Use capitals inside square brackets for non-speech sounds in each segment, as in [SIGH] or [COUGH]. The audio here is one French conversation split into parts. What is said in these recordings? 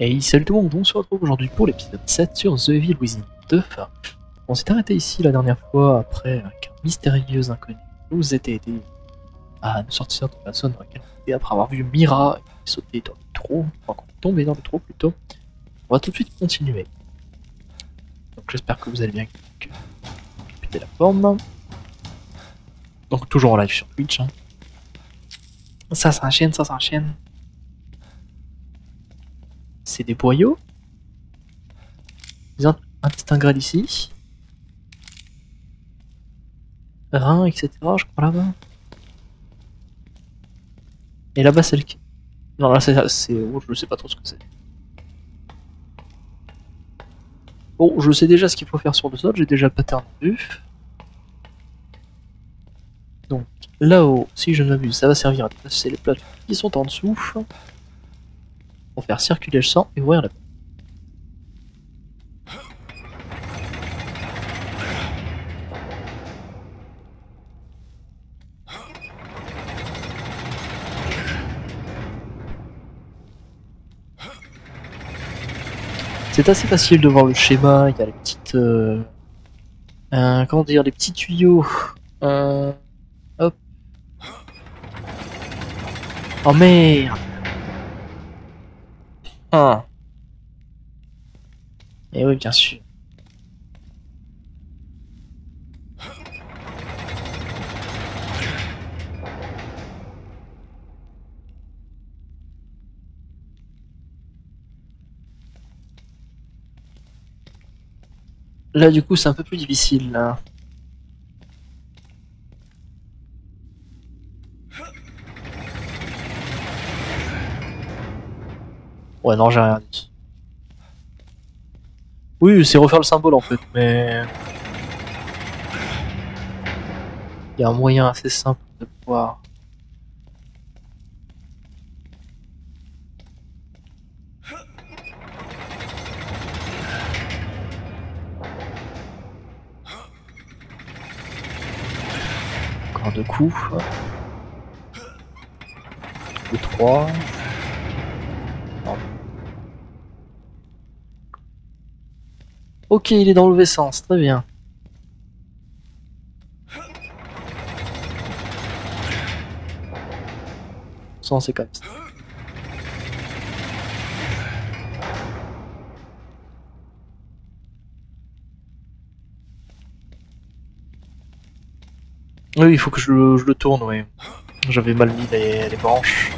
Et salut tout le monde, on se retrouve aujourd'hui pour l'épisode 7 sur The Evil Within 2. On s'est arrêté ici la dernière fois après qu'un mystérieux inconnu nous ait aidé à nous sortir de la zone dans laquelle on était après avoir vu Mira sauter dans le trou, enfin tomber dans le trou plutôt. On va tout de suite continuer. Donc j'espère que vous allez bien péter la forme. Donc toujours en live sur Twitch. Hein. Ça s'enchaîne, ça s'enchaîne. C'est des boyaux. Des grêle ici. Rein, etc. Je crois là-bas. Et là-bas, c'est le. Non, là, c'est. Oh, je sais pas trop ce que c'est. Bon, je sais déjà ce qu'il faut faire sur le sol, j'ai déjà le pattern. Donc, là-haut, si je ne m'abuse, ça va servir à passer les plateformes qui sont en dessous pour faire circuler le sang et ouvrir la porte. C'est assez facile de voir le schéma, il y a les petites... Euh, comment dire, les petits tuyaux. Hop. Oh merde ah. Et eh oui, bien sûr. Là, du coup, c'est un peu plus difficile, là. Ouais, non, j'ai rien dit. Oui, c'est refaire le symbole en fait, mais... Il y a un moyen assez simple de pouvoir... Encore deux coups. Deux, trois... Ok, il est dans le sens, très bien. Sans c'est comme ça. Oui, il faut que je le, tourne, oui. J'avais mal mis les, les branches.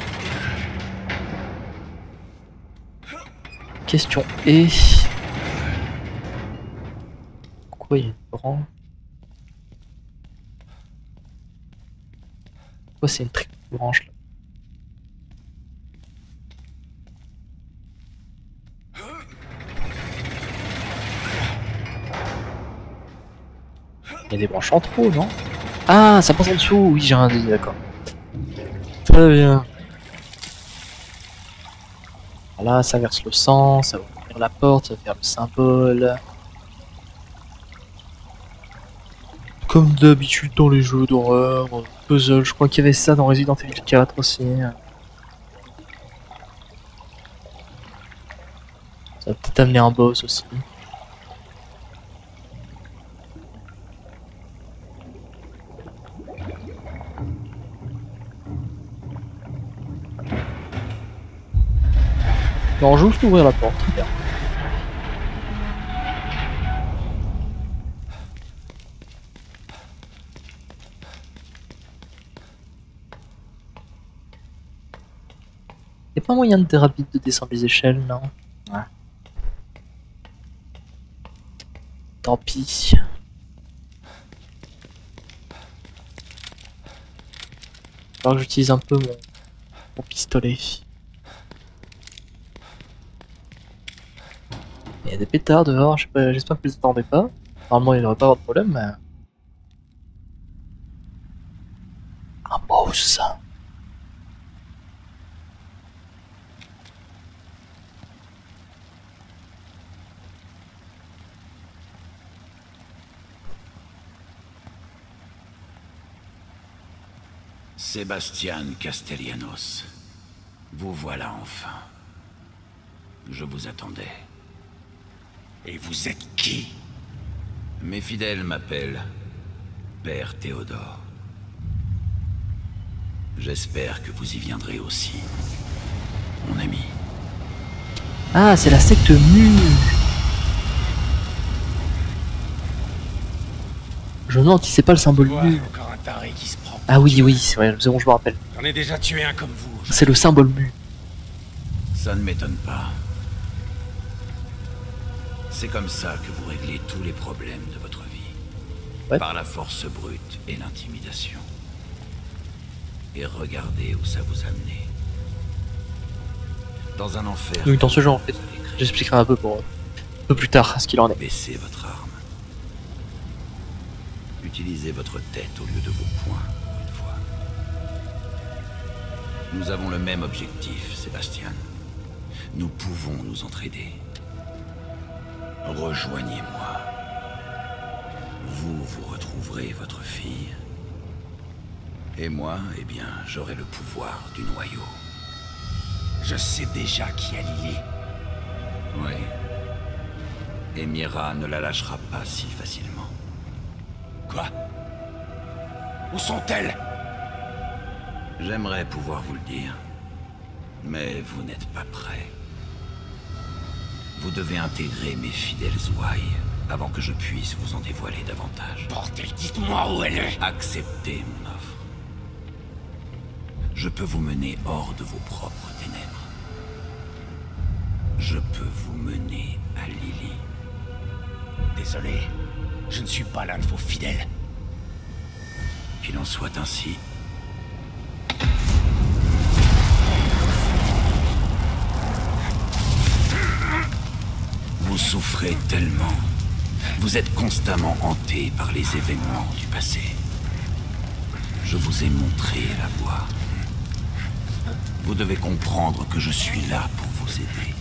Question et pourquoi il y a une branche Pourquoi c'est une triple branche là Il y a des branches en trop, non? Ah, ça passe en dessous Oui, j'ai rien dit, d'accord. Très bien. Voilà, ça verse le sang, ça va ouvrir la porte, ça va faire le symbole. Comme d'habitude dans les jeux d'horreur, puzzle, je crois qu'il y avait ça dans Resident Evil 4 aussi. Ça va peut-être amener un boss aussi. Non, juste ouvrir la porte. Pas moyen de rapide de descendre les échelles, non Ouais. Tant pis. Alors que j'utilise un peu mon, pistolet. Il y a des pétards dehors, j'espère que vous attendez pas. Normalement il devrait pas avoir de problème, mais... Un boss Sébastien Castellanos. Vous voilà enfin. Je vous attendais. Et vous êtes qui? Mes fidèles m'appellent Père Théodore. J'espère que vous y viendrez aussi, mon ami. Ah, c'est la secte Mu Je me demande si c'est pas le symbole Mu. Encore un taré qui se prend. Ah oui, oui, c'est vrai, c'est bon, je me rappelle. J'en ai déjà tué un comme vous. C'est le symbole Mu. Ça ne m'étonne pas. C'est comme ça que vous réglez tous les problèmes de votre vie. Ouais. Par la force brute et l'intimidation. Et regardez où ça vous a mené. Dans un enfer. Oui, dans ce genre, en fait. J'expliquerai un peu pour un peu plus tard ce qu'il en est. Baissez votre arme. Utilisez votre tête au lieu de vos poings. Nous avons le même objectif, Sébastien. Nous pouvons nous entraider. Rejoignez-moi. Vous, vous retrouverez votre fille. Et moi, eh bien, j'aurai le pouvoir du noyau. Je sais déjà qui a Lily. Oui. Et Mira ne la lâchera pas si facilement. Quoi? Où sont-elles? J'aimerais pouvoir vous le dire, mais vous n'êtes pas prêt. Vous devez intégrer mes fidèles ouailles avant que je puisse vous en dévoiler davantage. Bordel, dites-moi où elle est Acceptez mon offre. Je peux vous mener hors de vos propres ténèbres. Je peux vous mener à Lily. Désolé, je ne suis pas l'un de vos fidèles. Qu'il en soit ainsi. Vous souffrez tellement. Vous êtes constamment hanté par les événements du passé. Je vous ai montré la voie. Vous devez comprendre que je suis là pour vous aider.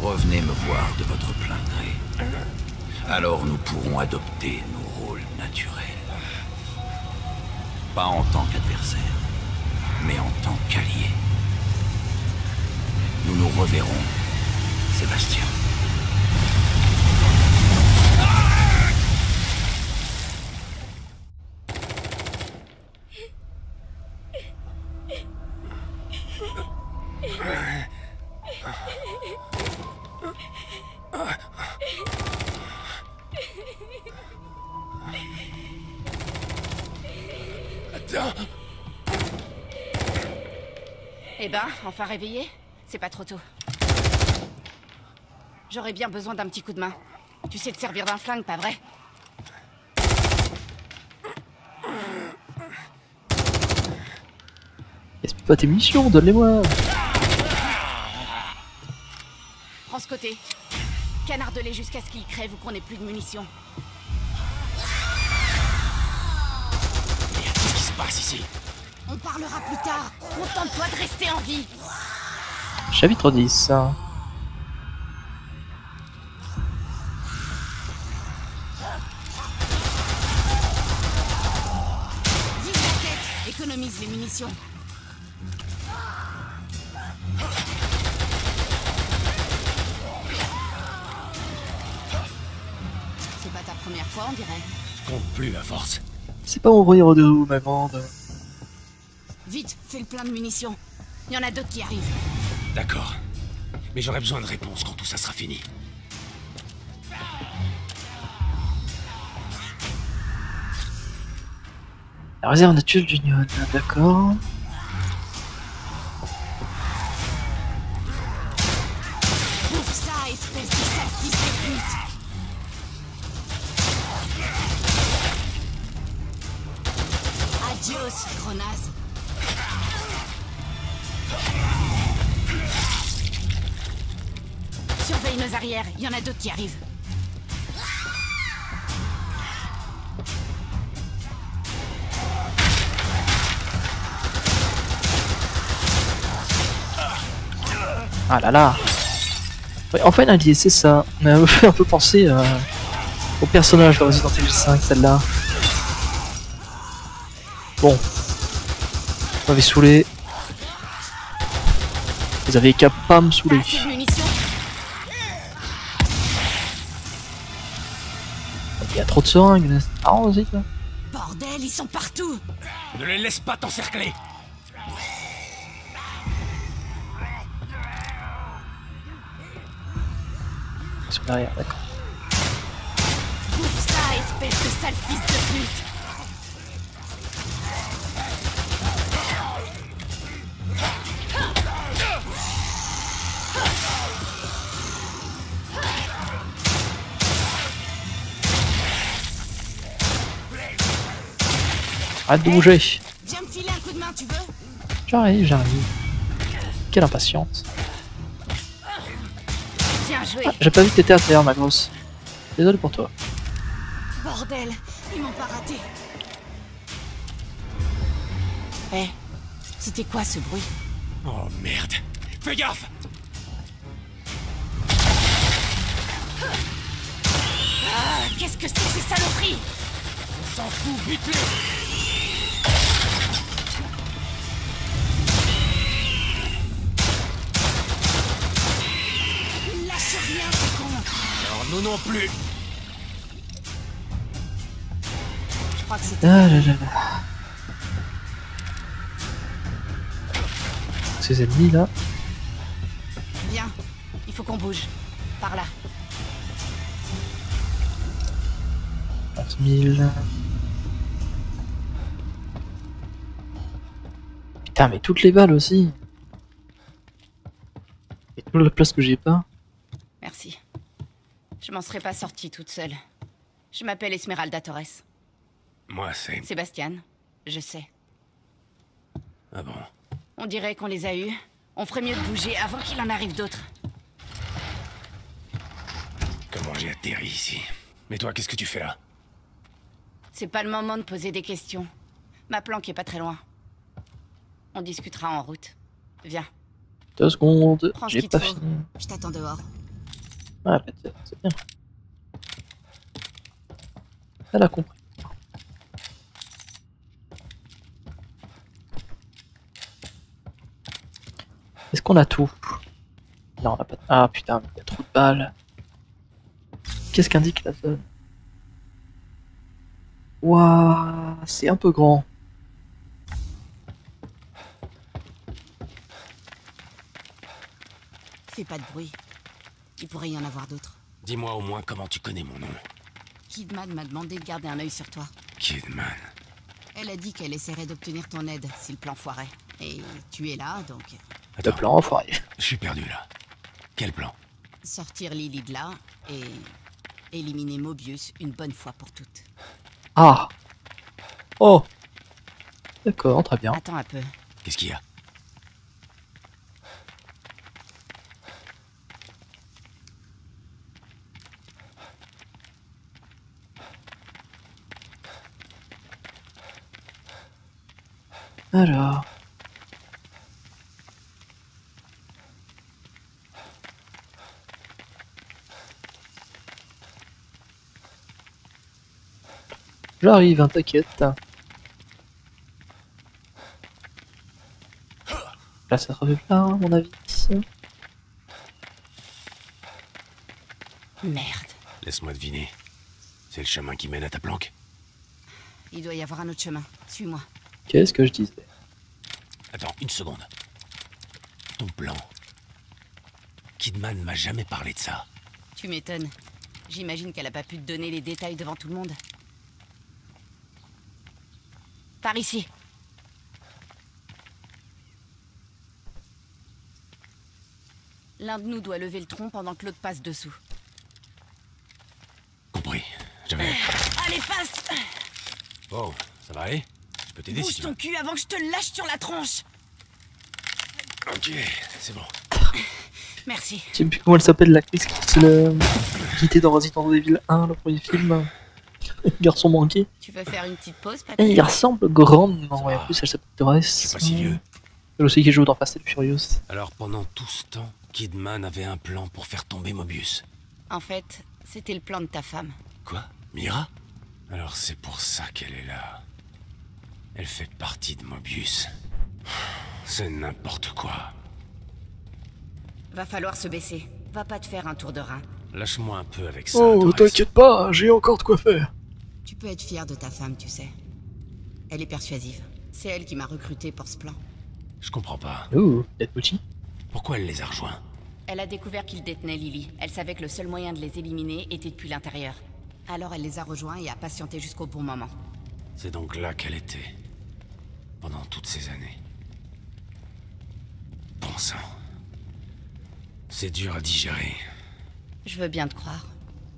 Revenez me voir de votre plein gré. Alors nous pourrons adopter nos rôles naturels. Pas en tant qu'adversaire, mais en tant qu'allié. Nous nous reverrons, Sébastien. Eh ben, enfin réveillé C'est pas trop tôt. J'aurais bien besoin d'un petit coup de main. Tu sais te servir d'un flingue, pas vrai? Gaspille pas tes munitions, donne-les-moi Prends ce côté. Canarde-les jusqu'à ce qu'ils crèvent ou qu'on ait plus de munitions. Qu'est-ce qui se passe ici On parlera plus tard. Contente-toi de rester en vie. Chapitre 10. Économise les munitions. C'est pas ta première fois, on dirait. Je compte plus à force. C'est pas mon premier rodeo, ma grande. Vite, fais le plein de munitions. Il y en a d'autres qui arrivent. D'accord. Mais j'aurai besoin de réponses quand tout ça sera fini. La réserve naturelle d'Union, d'accord. Ouais, Enfin un c'est ça. Mais elle me fait un peu penser euh, au personnage de Resident Evil 5, celle-là. Bon. On m'avait saoulé. Vous avez qu'à pas me saouler. Il y a trop de seringues, là. c'est marrant aussi, quoi. Bordel, ils sont partout Ne les laisse pas t'encercler derrière, d'accord. Bouffe ça, espèce de sale fils de pute Arrête de bouger. Viens me filer un coup de main, tu veux? J'arrive, j'arrive. Quelle impatience. Ah, j'ai pas vu que t'étais à terre, ma grosse. Désolé pour toi. Bordel, ils m'ont pas raté. Eh, c'était quoi ce bruit? Oh merde Fais gaffe Ah, Qu'est-ce que c'est que ces saloperies? On s'en fout, bute-les nous non plus Je crois que c'était... Ah là là là. Ces ennemis là. Viens, il faut qu'on bouge. Par là. 30 000. Putain, mais toutes les balles aussi. Et toute la place que j'ai pas. Je m'en serais pas sortie toute seule. Je m'appelle Esmeralda Torres. Moi c'est... Sébastien, je sais. Ah bon On dirait qu'on les a eus. On ferait mieux de bouger avant qu'il en arrive d'autres. Comment j'ai atterri ici Mais toi, qu'est-ce que tu fais là? C'est pas le moment de poser des questions. Ma planque est pas très loin. On discutera en route. Viens, Deux secondes. Prends ce J'ai qu'il te pas faut. fini. je t'attends dehors. Ah, peut-être, c'est bien. Elle a compris. Est-ce qu'on a tout? Non, on a pas. Ah putain, il y a trop de balles. Qu'est-ce qu'indique la zone? Waouh, c'est un peu grand. Fais pas de bruit. Il pourrait y en avoir d'autres. Dis-moi au moins comment tu connais mon nom. Kidman m'a demandé de garder un œil sur toi. Kidman. Elle a dit qu'elle essaierait d'obtenir ton aide si le plan foirait. Et tu es là, donc Le Attends, plan enfoiré. je suis perdu là. Quel plan? sortir Lily de là et éliminer Mobius une bonne fois pour toutes. Ah Oh D'accord, très bien. Attends un peu. Qu'est-ce qu'il y a? Alors. J'arrive, hein, t'inquiète. Là, ça se refait plein, à mon avis. Merde. Laisse-moi deviner. C'est le chemin qui mène à ta planque? Il doit y avoir un autre chemin. Suis-moi. Qu'est-ce que je disais? Attends, une seconde. Ton plan. Kidman m'a jamais parlé de ça. Tu m'étonnes. J'imagine qu'elle a pas pu te donner les détails devant tout le monde. Par ici. L'un de nous doit lever le tronc pendant que l'autre passe dessous. Compris. J'avais... Allez, passe Oh, ça va aller? Peux t'aider si Bouge tu ton veux. cul avant que je te le lâche sur la tronche Ok, c'est bon. Merci. Je sais plus comment elle s'appelle l'actrice qui, le... qui était dans Resident Evil 1, le premier film? [LAUGHS] Garçon manqué. Tu veux faire une petite pause, Et papy il ressemble grandement. Et en plus, elle s'appelle Torres. Suis pas si vieux. Elle aussi qui joue dans Fast and Furious. Alors pendant tout ce temps, Kidman avait un plan pour faire tomber Mobius. En fait, c'était le plan de ta femme. Quoi? Mira? Alors c'est pour ça qu'elle est là. Elle fait partie de Mobius. C'est n'importe quoi. Va falloir se baisser. Va pas te faire un tour de rein. Lâche-moi un peu avec ça. Oh, t'inquiète pas, j'ai encore de quoi faire. Tu peux être fier de ta femme, tu sais. Elle est persuasive. C'est elle qui m'a recruté pour ce plan. Je comprends pas. Oh, Dead Booty. Pourquoi elle les a rejoints Elle a découvert qu'ils détenaient Lily. Elle savait que le seul moyen de les éliminer était depuis l'intérieur. Alors elle les a rejoints et a patienté jusqu'au bon moment. C'est donc là qu'elle était. Pendant toutes ces années. Bon sang. C'est dur à digérer. Je veux bien te croire.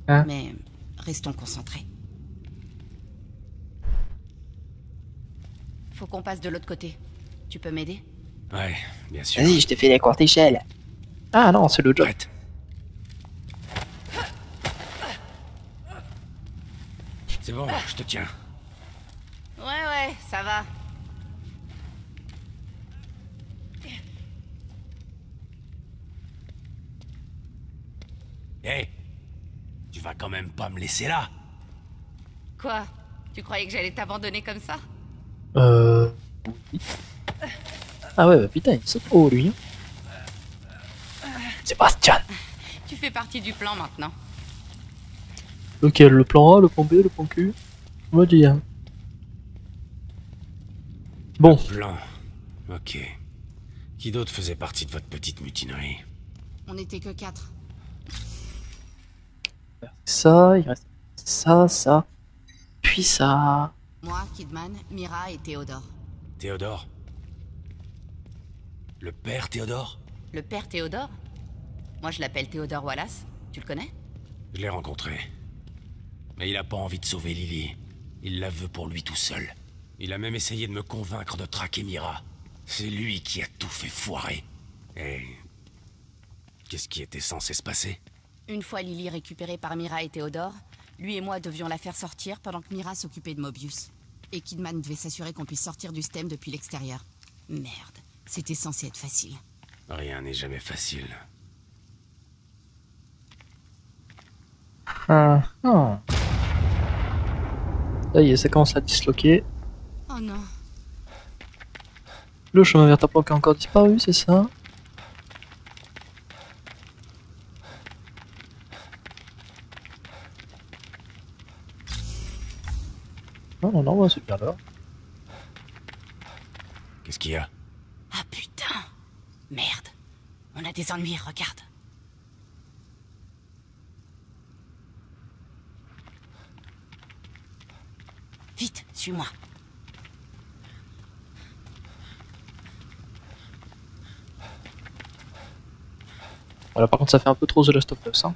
Hein Mais restons concentrés. Faut qu'on passe de l'autre côté. Tu peux m'aider? Ouais, bien sûr. Vas-y, je t'ai fait la courte échelle. Ah non, c'est le job. Prête. C'est bon, je te tiens. Ouais, ouais, ça va. Hé Tu vas quand même pas me laisser là Quoi? Tu croyais que j'allais t'abandonner comme ça? Euh. Ah ouais, bah putain, il saute haut lui. hein. Sébastien Tu fais partie du plan maintenant. Lequel Le plan A, le plan B, le plan Q On va dire. Bon, Plan. Ok. Qui d'autre faisait partie de votre petite mutinerie? On n'était que quatre. Ça, il reste ça, ça, puis ça. Moi, Kidman, Mira et Théodore. Théodore? Le père Théodore? Le père Théodore? Moi, je l'appelle Théodore Wallace. Tu le connais? Je l'ai rencontré. Mais il a pas envie de sauver Lily. Il la veut pour lui tout seul. Il a même essayé de me convaincre de traquer Mira. C'est lui qui a tout fait foirer. Et... Qu'est-ce qui était censé se passer? Une fois Lily récupérée par Mira et Théodore, lui et moi devions la faire sortir pendant que Mira s'occupait de Mobius. Et Kidman devait s'assurer qu'on puisse sortir du stem depuis l'extérieur. Merde, c'était censé être facile. Rien n'est jamais facile. Ah, ah. Ça y est, ça commence à disloquer. Oh non, Le chemin vers ta planque a encore disparu, c'est ça? Non, non, c'est bien là. Qu'est-ce qu'il y a? Ah putain Merde. On a des ennuis, regarde. Vite, suis-moi. Voilà, par contre, ça fait un peu trop The Last of Us. Hein.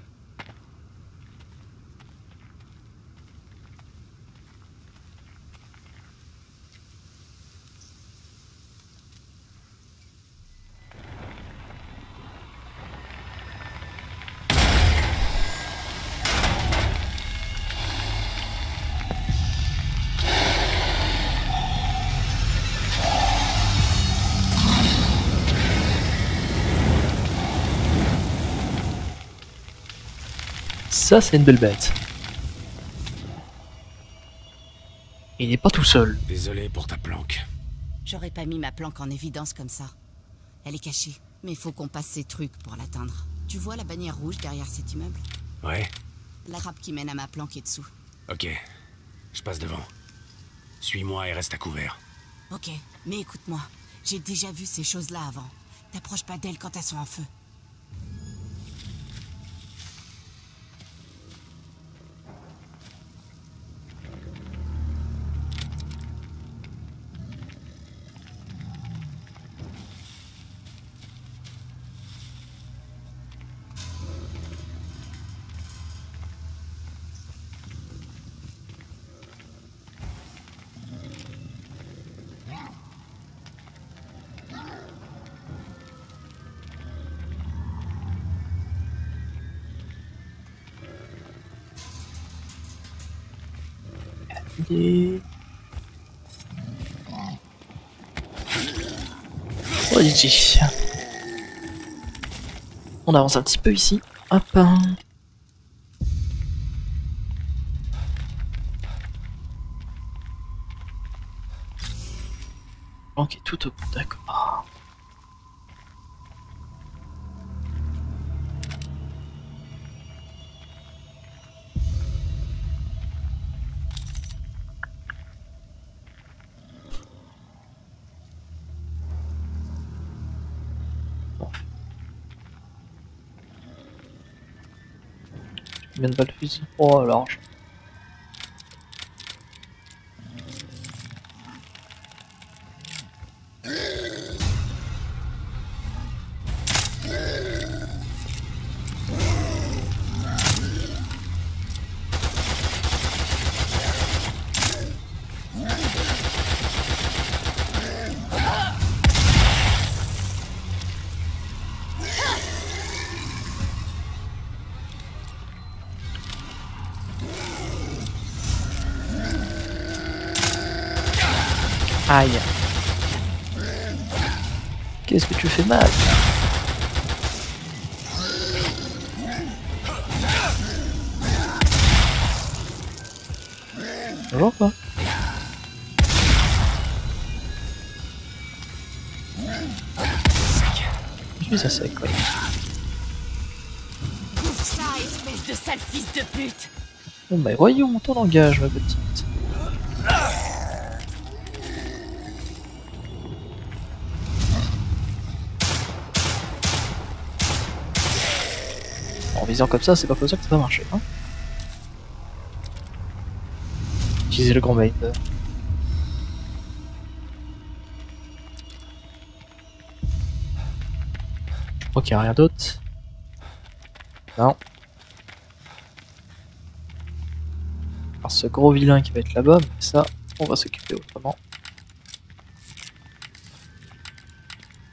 Ça, c'est une belle bête. Il n'est pas tout seul. Désolé pour ta planque. J'aurais pas mis ma planque en évidence comme ça. Elle est cachée, mais il faut qu'on passe ces trucs pour l'atteindre. Tu vois la bannière rouge derrière cet immeuble? Ouais La trappe qui mène à ma planque est dessous. Ok. Je passe devant. Suis-moi et reste à couvert. Ok, mais écoute-moi, j'ai déjà vu ces choses-là avant. T'approches pas d'elles quand elles sont en feu. Oh. On avance un petit peu ici. Hop. Ok, tout au bout, d'accord. Combien de balles fusil Oh, large. Qu'est-ce que tu fais mal Bonjour quoi Je suis sec, ouais. Bouffe ça, espèce de sale fils de pute Bon bah voyons ton langage, ma petite. Comme ça, c'est pas comme ça que ça va marcher, hein Utiliser le grand n'y a rien d'autre. Non. Alors ce gros vilain qui va être là-bas, ça, on va s'occuper autrement.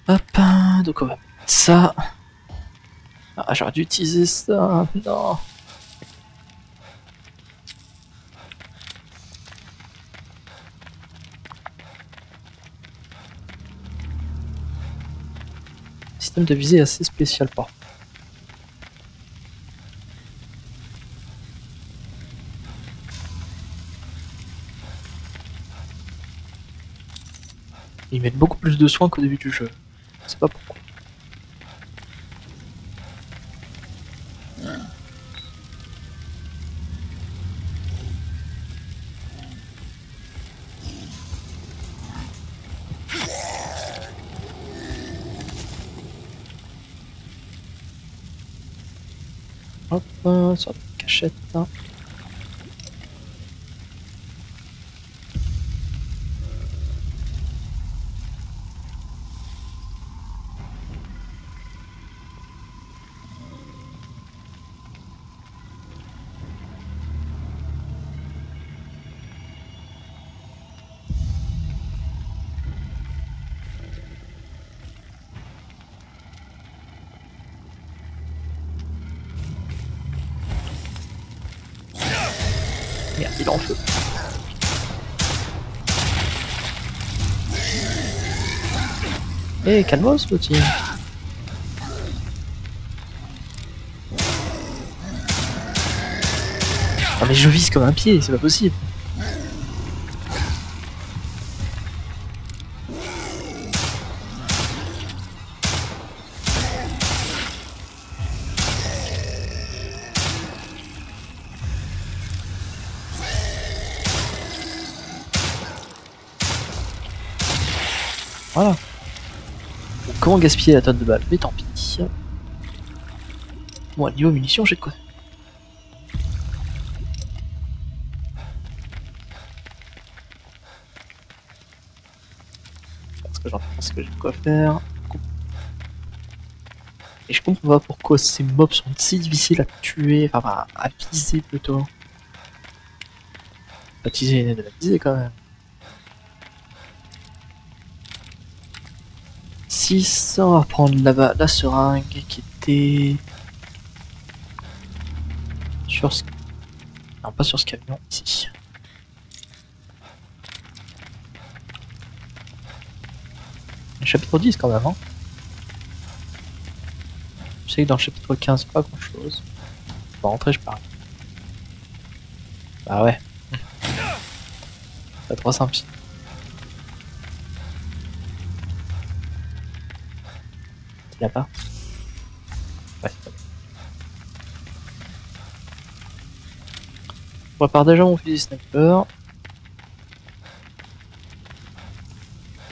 Hop, hein, donc on va mettre ça. Ah, j'aurais dû utiliser ça, non. Système de visée assez spécial contre. Ils mettent beaucoup plus de soins qu'au début du jeu. Je sais pas pourquoi. sånn. Kanskje da il est en feu. Eh, calmos, petit. Ah mais je vise comme un pied, c'est pas possible. Gaspiller la tonne de balles Mais tant pis. Moi, niveau munitions, j'ai quoi. Parce que j'en pense que j'ai de quoi faire. Et je comprends pas pourquoi ces mobs sont si difficiles à tuer, enfin à, à viser plutôt. Pas viser, de la viser quand même. 6, on va prendre là-bas la seringue qui était sur ce... Non, pas sur ce camion, ici. Chapitre 10 quand même, hein. Je sais que dans le chapitre 15, pas grand chose. On va rentrer, je parle. Bah ouais. C'est trop simple. Tu l'as pas Ouais, c'est. Je prépare déjà mon fusil sniper.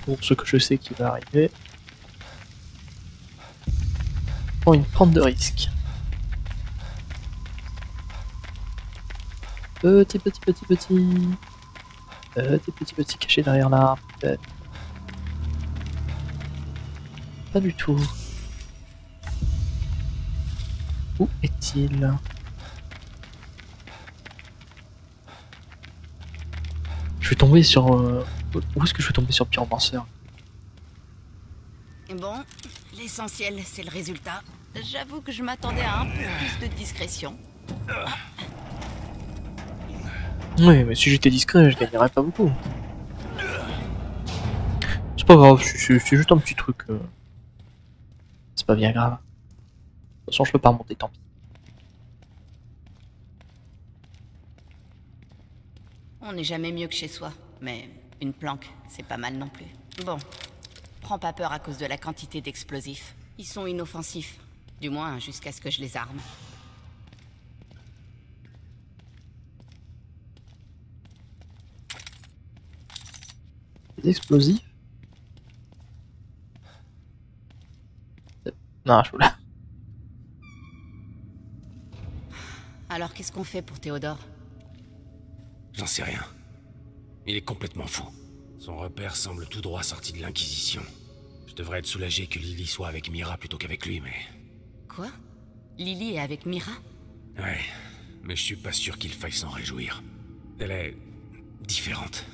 Pour ce que je sais qui va arriver. Pour une pente de risque. Petit, petit, petit, petit. Petit, petit, petit, caché derrière là. peut-être. Pas du tout. Je vais tomber sur... euh, Où est-ce que je vais tomber sur Pyromanceur Bon, l'essentiel, c'est le résultat. J'avoue que je m'attendais à un peu plus de discrétion. Oui, mais si j'étais discret, je gagnerais pas beaucoup. C'est pas grave, c'est juste un petit truc. euh. C'est pas bien grave. De toute façon, je peux pas remonter, tant pis. On n'est jamais mieux que chez soi, mais une planque, c'est pas mal non plus. Bon, prends pas peur à cause de la quantité d'explosifs. Ils sont inoffensifs, du moins jusqu'à ce que je les arme. Explosifs? Non, je là. Alors qu'est-ce qu'on fait pour Théodore? J'en sais rien. Il est complètement fou. Son repère semble tout droit sorti de l'Inquisition. Je devrais être soulagé que Lily soit avec Mira plutôt qu'avec lui, mais... Quoi? Lily est avec Mira? Ouais, mais je suis pas sûr qu'il faille s'en réjouir. Elle est... différente.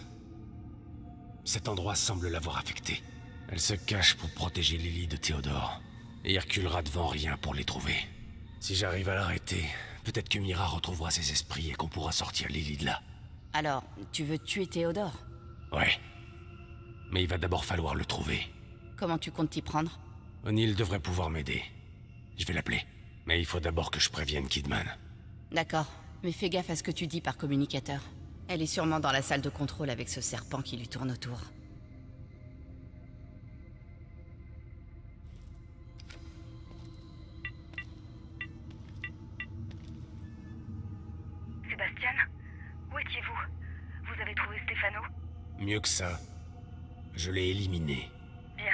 Cet endroit semble l'avoir affectée. Elle se cache pour protéger Lily de Théodore. Et il reculera devant rien pour les trouver. Si j'arrive à l'arrêter, peut-être que Mira retrouvera ses esprits et qu'on pourra sortir Lily de là. Alors, tu veux tuer Théodore? Ouais. Mais il va d'abord falloir le trouver. Comment tu comptes t'y prendre? O'Neill devrait pouvoir m'aider. Je vais l'appeler. Mais il faut d'abord que je prévienne Kidman. D'accord, mais fais gaffe à ce que tu dis par communicateur. Elle est sûrement dans la salle de contrôle avec ce serpent qui lui tourne autour. Mieux que ça, je l'ai éliminé. Bien.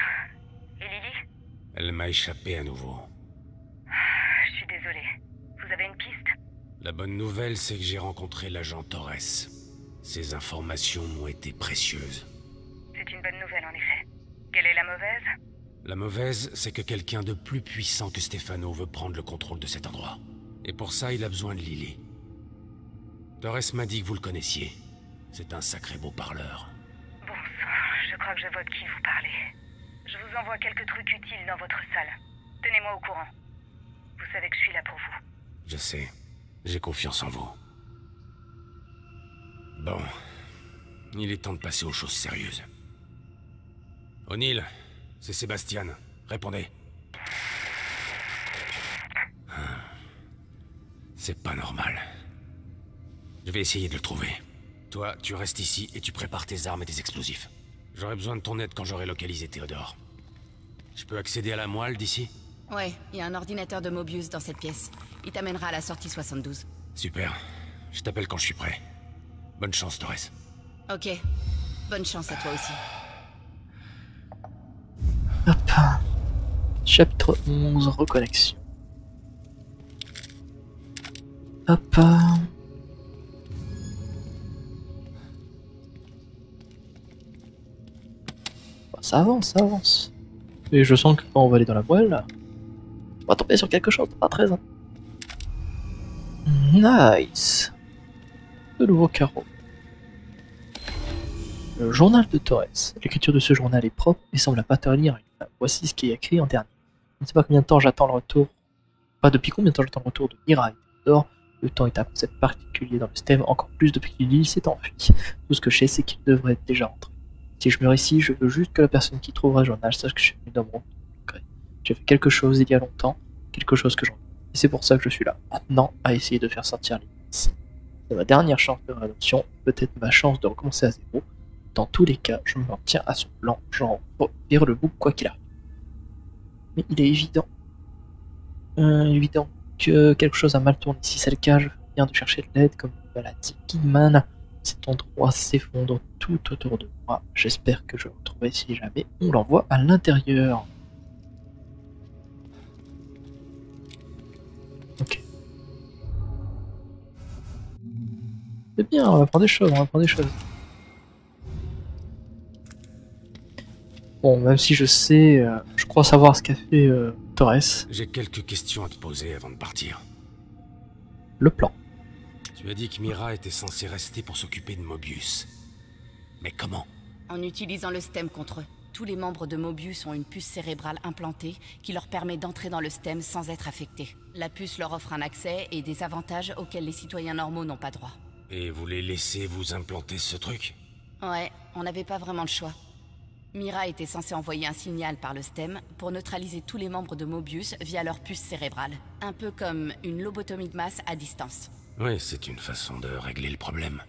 Et Lily? Elle m'a échappé à nouveau. Je suis désolée. Vous avez une piste? La bonne nouvelle, c'est que j'ai rencontré l'agent Torres. Ces informations m'ont été précieuses. C'est une bonne nouvelle en effet. Quelle est la mauvaise? La mauvaise, c'est que quelqu'un de plus puissant que Stefano veut prendre le contrôle de cet endroit. Et pour ça, il a besoin de Lily. Torres m'a dit que vous le connaissiez. C'est un sacré beau parleur. Crois que je vois de qui vous parlez. Je vous envoie quelques trucs utiles dans votre salle. Tenez-moi au courant. Vous savez que je suis là pour vous. Je sais. J'ai confiance en vous. Bon. Il est temps de passer aux choses sérieuses. O'Neill, c'est Sébastien. Répondez. Ah. C'est pas normal. Je vais essayer de le trouver. Toi, tu restes ici et tu prépares tes armes et tes explosifs. J'aurai besoin de ton aide quand j'aurai localisé Théodore. Je peux accéder à la moelle d'ici? Ouais, il y a un ordinateur de Mobius dans cette pièce. Il t'amènera à la sortie 72. Super. Je t'appelle quand je suis prêt. Bonne chance, Torres. Ok. Bonne chance à toi aussi. Hop. Chapitre 11, reconnexion. Hop. Ça avance, ça avance. Et je sens que quand on va aller dans la moelle, on va tomber sur quelque chose de pas très. Nice. De nouveaux carreaux. Le journal de Torres. L'écriture de ce journal est propre et semble à une femme. Voici ce qui est écrit en dernier. Je ne sais pas combien de temps j'attends le retour. Pas depuis combien de temps j'attends le retour de Mira et Théodore. Le temps est un concept particulier dans le système, encore plus depuis que Lily s'est enfui. Tout ce que je sais, c'est qu'il devrait être déjà rentré. Si je meurs ici, je veux juste que la personne qui trouvera le journal sache que je suis venu dans mon. J'ai fait quelque chose il y a longtemps, quelque chose que j'en Et c'est pour ça que je suis là, maintenant, à essayer de faire sortir les C'est ma dernière chance de rédemption, peut-être ma chance de recommencer à zéro. Dans tous les cas, je m'en tiens à son plan, j'en vire le bout quoi qu'il arrive. Mais il est évident, euh, évident que quelque chose a mal tourné. Si c'est le cas, je viens de chercher de l'aide comme une maladie. Kidman, cet endroit s'effondre tout autour de moi. J'espère que je le retrouverai si jamais on l'envoie à l'intérieur. Ok. C'est bien, on va prendre des choses, on va prendre des choses. Bon, même si je sais, euh, je crois savoir ce qu'a fait euh, Torres, J'ai quelques questions à te poser avant de partir. le plan. Tu as dit que Mira était censée rester pour s'occuper de Mobius. Mais comment? En utilisant le stem contre eux. Tous les membres de Mobius ont une puce cérébrale implantée qui leur permet d'entrer dans le stem sans être affectés. La puce leur offre un accès et des avantages auxquels les citoyens normaux n'ont pas droit. Et vous les laissez vous implanter ce truc? Ouais, on n'avait pas vraiment le choix. Mira était censée envoyer un signal par le stem pour neutraliser tous les membres de Mobius via leur puce cérébrale. Un peu comme une lobotomie de masse à distance. Oui, c'est une façon de régler le problème.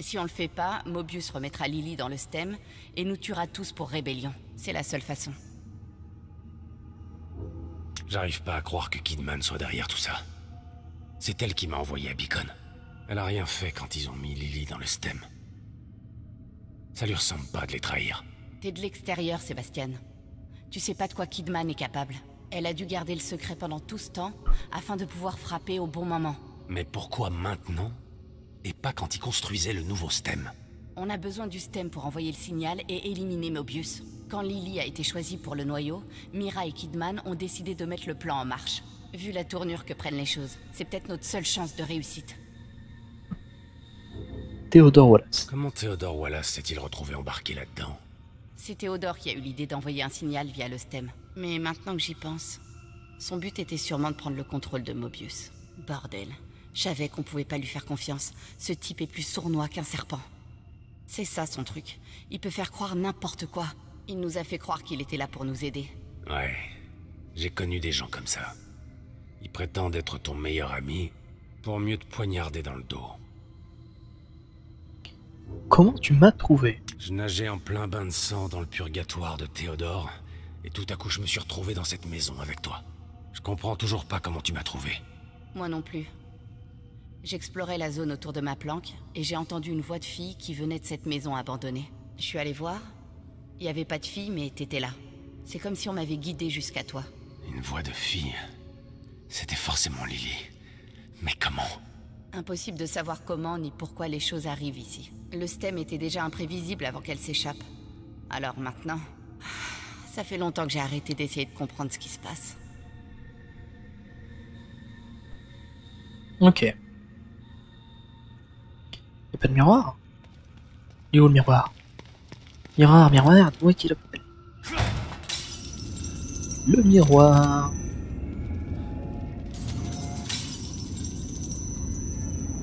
Si on le fait pas, Mobius remettra Lily dans le stem et nous tuera tous pour rébellion. C'est la seule façon. J'arrive pas à croire que Kidman soit derrière tout ça. C'est elle qui m'a envoyé à Beacon. Elle a rien fait quand ils ont mis Lily dans le stem. Ça lui ressemble pas de les trahir. T'es de l'extérieur, Sébastien. Tu sais pas de quoi Kidman est capable. Elle a dû garder le secret pendant tout ce temps afin de pouvoir frapper au bon moment. Mais pourquoi maintenant Et pas quand ils construisaient le nouveau stem On a besoin du stem pour envoyer le signal et éliminer Mobius. Quand Lily a été choisie pour le noyau, Mira et Kidman ont décidé de mettre le plan en marche. Vu la tournure que prennent les choses, c'est peut-être notre seule chance de réussite. Theodore Wallace. Comment Theodore Wallace s'est-il retrouvé embarqué là-dedans C'est Théodore qui a eu l'idée d'envoyer un signal via le stem. Mais maintenant que j'y pense, son but était sûrement de prendre le contrôle de Mobius. Bordel. Je savais qu'on pouvait pas lui faire confiance. Ce type est plus sournois qu'un serpent. C'est ça son truc. Il peut faire croire n'importe quoi. Il nous a fait croire qu'il était là pour nous aider. Ouais, j'ai connu des gens comme ça. Ils prétendent être ton meilleur ami pour mieux te poignarder dans le dos. Comment tu m'as trouvé? Je nageais en plein bain de sang dans le purgatoire de Théodore, et tout à coup je me suis retrouvé dans cette maison avec toi. Je comprends toujours pas comment tu m'as trouvé. Moi non plus. J'explorais la zone autour de ma planque et j'ai entendu une voix de fille qui venait de cette maison abandonnée. Je suis allé voir. Il n'y avait pas de fille, mais t'étais là. C'est comme si on m'avait guidé jusqu'à toi. Une voix de fille. C'était forcément Lily. Mais comment? Impossible de savoir comment ni pourquoi les choses arrivent ici. Le stem était déjà imprévisible avant qu'elle s'échappe. Alors maintenant, ça fait longtemps que j'ai arrêté d'essayer de comprendre ce qui se passe. Ok. Pas de miroir. Il est où le miroir? Miroir, miroir, qui l'appelle. Le miroir.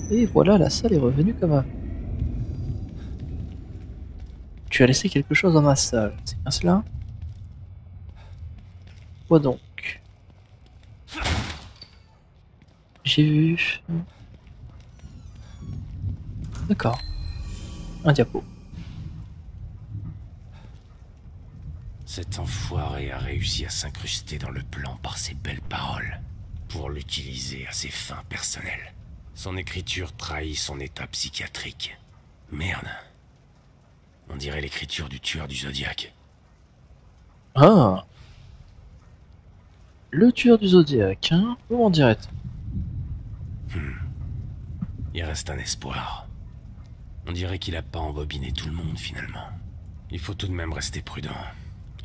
Et voilà, la salle est revenue comme avant. Tu as laissé quelque chose dans ma salle, c'est bien cela? Quoi donc? J'ai vu... D'accord. Un diapo. Cet enfoiré a réussi à s'incruster dans le plan par ses belles paroles, pour l'utiliser à ses fins personnelles. Son écriture trahit son état psychiatrique. Merde. On dirait l'écriture du tueur du Zodiaque. Ah Le tueur du zodiaque, hein? Où en dirait Il reste un espoir. On dirait qu'il a pas embobiné tout le monde finalement. Il faut tout de même rester prudent.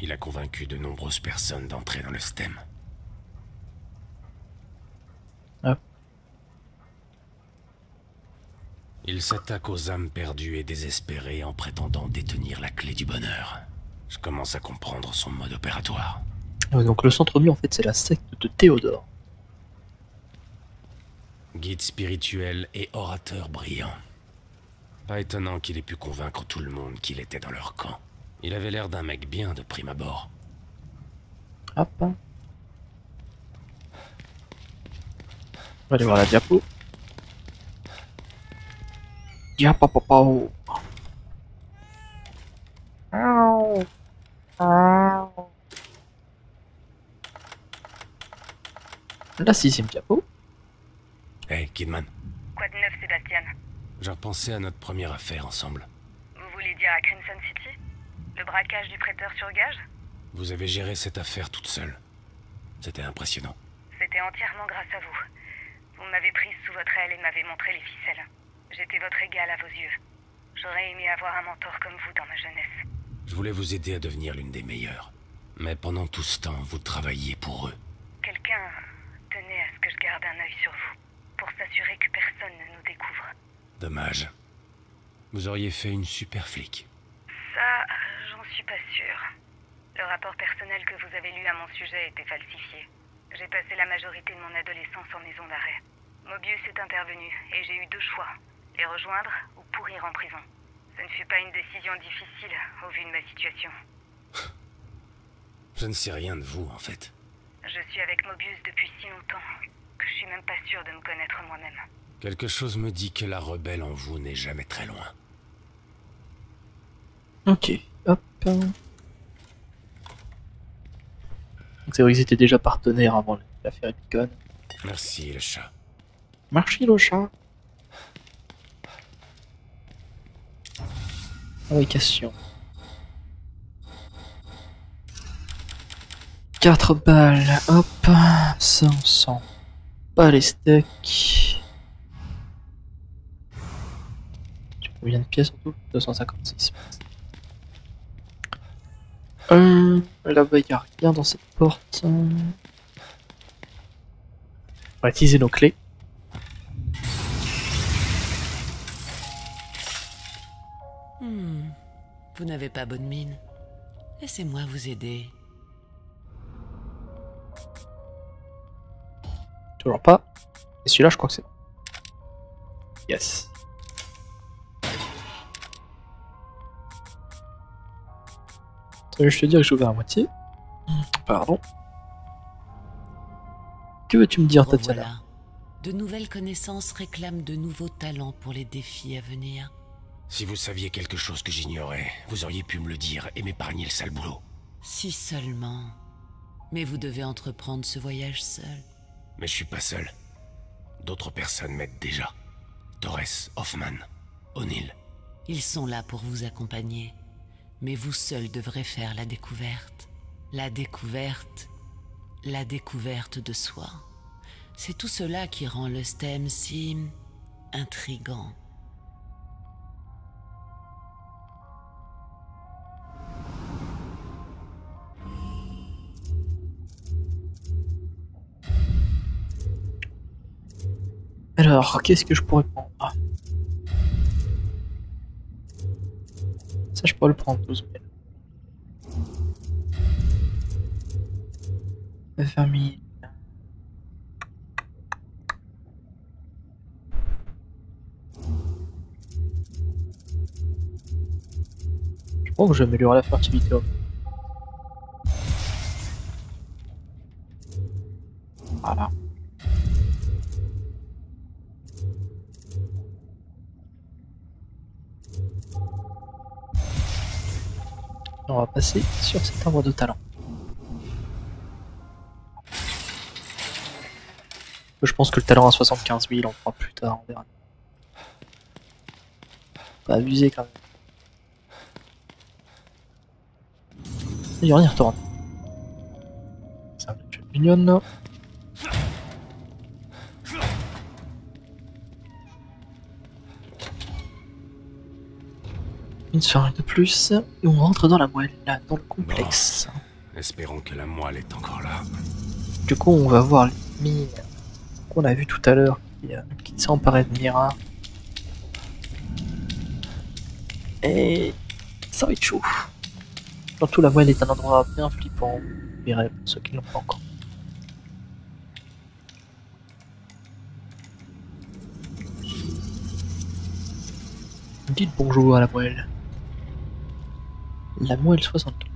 Il a convaincu de nombreuses personnes d'entrer dans le stem. Ah. Il s'attaque aux âmes perdues et désespérées en prétendant détenir la clé du bonheur. Je commence à comprendre son mode opératoire. Ouais, Donc le centre mu en fait c'est la secte de Théodore. Guide spirituel et orateur brillant. Pas étonnant qu'il ait pu convaincre tout le monde qu'il était dans leur camp. Il avait l'air d'un mec bien de prime abord. Hop. On va aller voir la diapo. Diapo. La sixième diapo. Hey, Kidman, Quoi de neuf, Sébastien j'ai repensé à notre première affaire ensemble. Vous voulez dire à Crimson City Le braquage du prêteur sur gage Vous avez géré cette affaire toute seule. C'était impressionnant. C'était entièrement grâce à vous. Vous m'avez prise sous votre aile et m'avez montré les ficelles. J'étais votre égal à vos yeux. J'aurais aimé avoir un mentor comme vous dans ma jeunesse. Je voulais vous aider à devenir l'une des meilleures. Mais pendant tout ce temps, vous travailliez pour eux. Quelqu'un tenait à ce que je garde un œil sur vous, pour s'assurer que personne ne nous découvre. Dommage. Vous auriez fait une super flic. Ça, j'en suis pas sûre. Le rapport personnel que vous avez lu à mon sujet était falsifié. J'ai passé la majorité de mon adolescence en maison d'arrêt. Mobius est intervenu et j'ai eu deux choix. Les rejoindre ou pourrir en prison. Ce ne fut pas une décision difficile au vu de ma situation. Je ne sais rien de vous, en fait. Je suis avec Mobius depuis si longtemps que je suis même pas sûre de me connaître moi-même. Quelque chose me dit que la rebelle en vous n'est jamais très loin. Ok, hop. Donc c'est vrai qu'ils étaient déjà partenaires avant l'affaire Epicon. Merci, le chat. Merci le chat. Fabrication. 4 balles, hop, ça on sent pas les steaks. Combien de pièces en tout 256. Euh, Là-bas, il n'y a rien dans cette porte. On va utiliser nos clés. Hmm, Vous n'avez pas bonne mine. Laissez-moi vous aider. Toujours pas. Et celui-là, je crois que c'est bon. Yes. Je te dire que j'ai ouvert à moitié. Pardon. Que veux-tu me dire, Tatiana? De nouvelles connaissances réclament de nouveaux talents pour les défis à venir. Si vous saviez quelque chose que j'ignorais, vous auriez pu me le dire et m'épargner le sale boulot. Si seulement. Mais vous devez entreprendre ce voyage seul. Mais je suis pas seul. D'autres personnes m'aident déjà. Torres, Hoffman, O'Neill. Ils sont là pour vous accompagner. Mais vous seul devrez faire la découverte. La découverte. La découverte de soi. C'est tout cela qui rend le stem si intrigant. Alors, qu'est-ce que je pourrais prendre? Ça, je pourrais le prendre, 12 000. 20 000. Je crois que je vais la fertilité. Voilà. On va passer sur cet arbre de talent. Je pense que le talent à 75 000, on fera plus tard, on verra. Pas abusé quand même. Il y a rien retourne. Ça être mignonne. Une soirée de plus, et on rentre dans la moelle, là, dans le complexe. Espérons que la moelle est encore là. Du coup, on va voir l'ennemi qu'on a vu tout à l'heure qui, euh, qui s'est emparé de Mira. Et ça va être chaud. Surtout, la moelle est un endroit bien flippant, verrez pour ceux qui l'ont pas encore. Dites bonjour à la moelle. La moelle 72.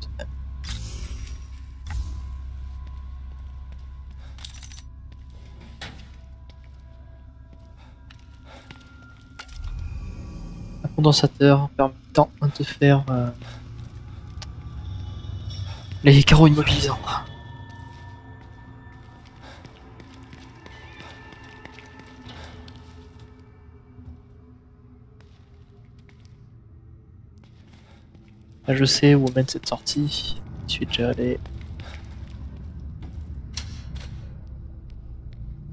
Un condensateur permettant de faire euh, les carreaux immobilisants. Là, je sais où mène cette sortie. Je suis déjà allé.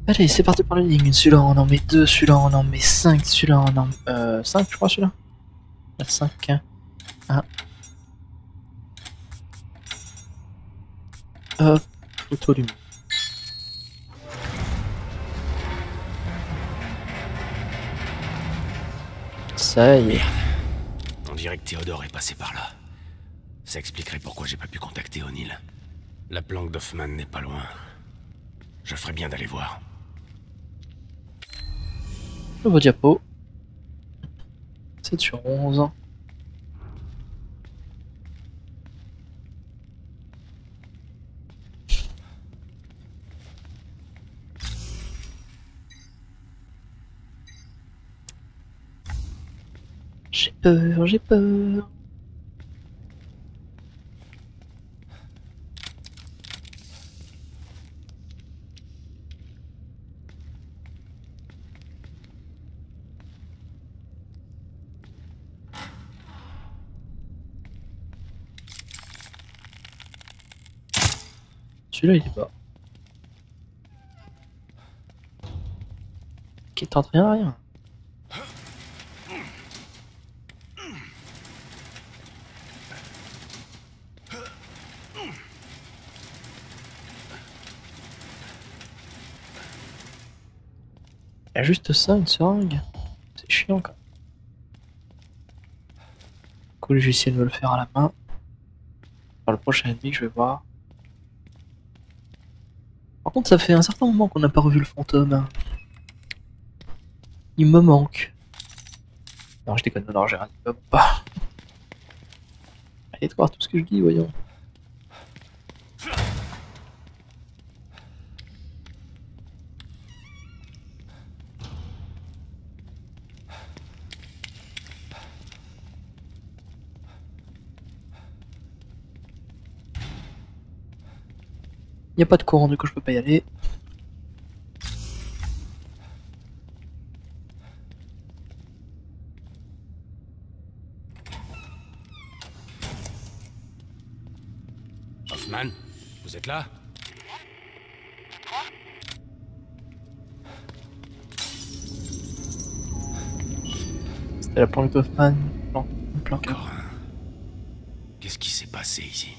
Allez, c'est parti pour la ligne. Celui-là, on en met deux. Celui-là, on en met cinq. Celui-là, on en met... Euh, 5, je crois, celui-là 5. 1. Hop, photo lumière. Ça y est. Dirait que Théodore est passé par là. Ça expliquerait pourquoi j'ai pas pu contacter O'Neill. La planque d'Hoffman n'est pas loin. Je ferais bien d'aller voir. Nouveau diapo. 7 sur 11. Peur, j'ai peur. Celui-là, il est pas. Qui tente rien à rien. Juste ça, une seringue. C'est chiant quand même. Cool, je vais de me le faire à la main. Le prochain ennemi, je vais voir. Par contre, ça fait un certain moment qu'on n'a pas revu le fantôme. hein. Il me manque. Non, je déconne, non, j'ai rien dit. Hop. [LAUGHS] Allez, de voir tout ce que je dis, voyons. Il n'y a pas de courant, du coup je peux pas y aller. Hoffman, vous êtes là? C'était la planque d'Hoffman. Plan, un. Qu'est-ce qui s'est passé ici?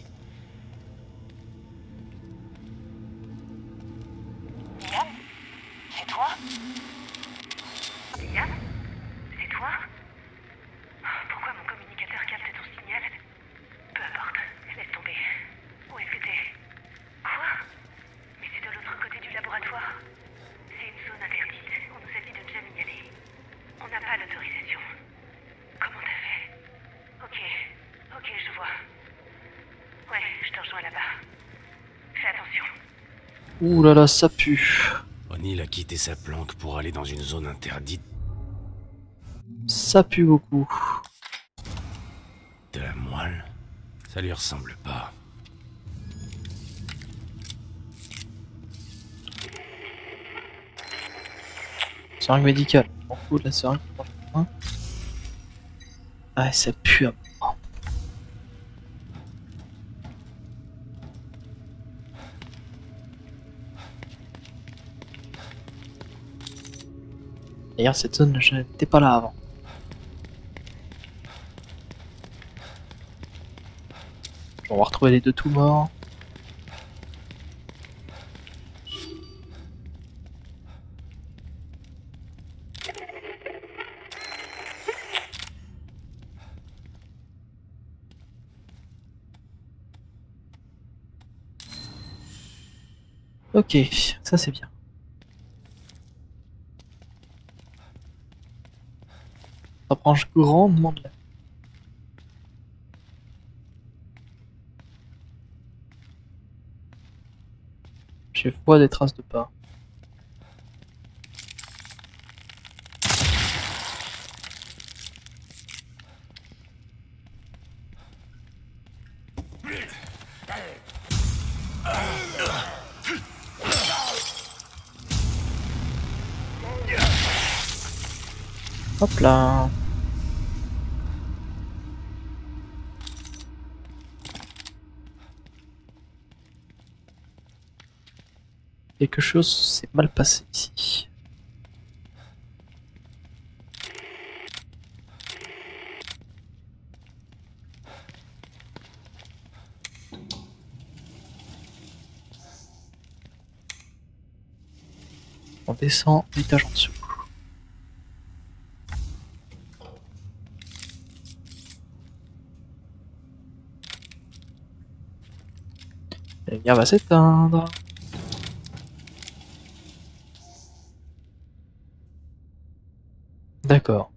Ouh là là, ça pue. O'Neill a quitté sa planque pour aller dans une zone interdite Ça pue beaucoup. de la moelle. Ça lui ressemble pas. Seringue médicale. Bon coup de la seringue. Hein Ah, ça pue à D'ailleurs, cette zone, je n'étais pas là avant. On va retrouver les deux tout morts. Ok, ça c'est bien. Rapproche grandement de la... Je vois des traces de pas. Hop là. Quelque chose s'est mal passé ici. On descend l'étage en dessous. La lumière va s'éteindre. D'accord.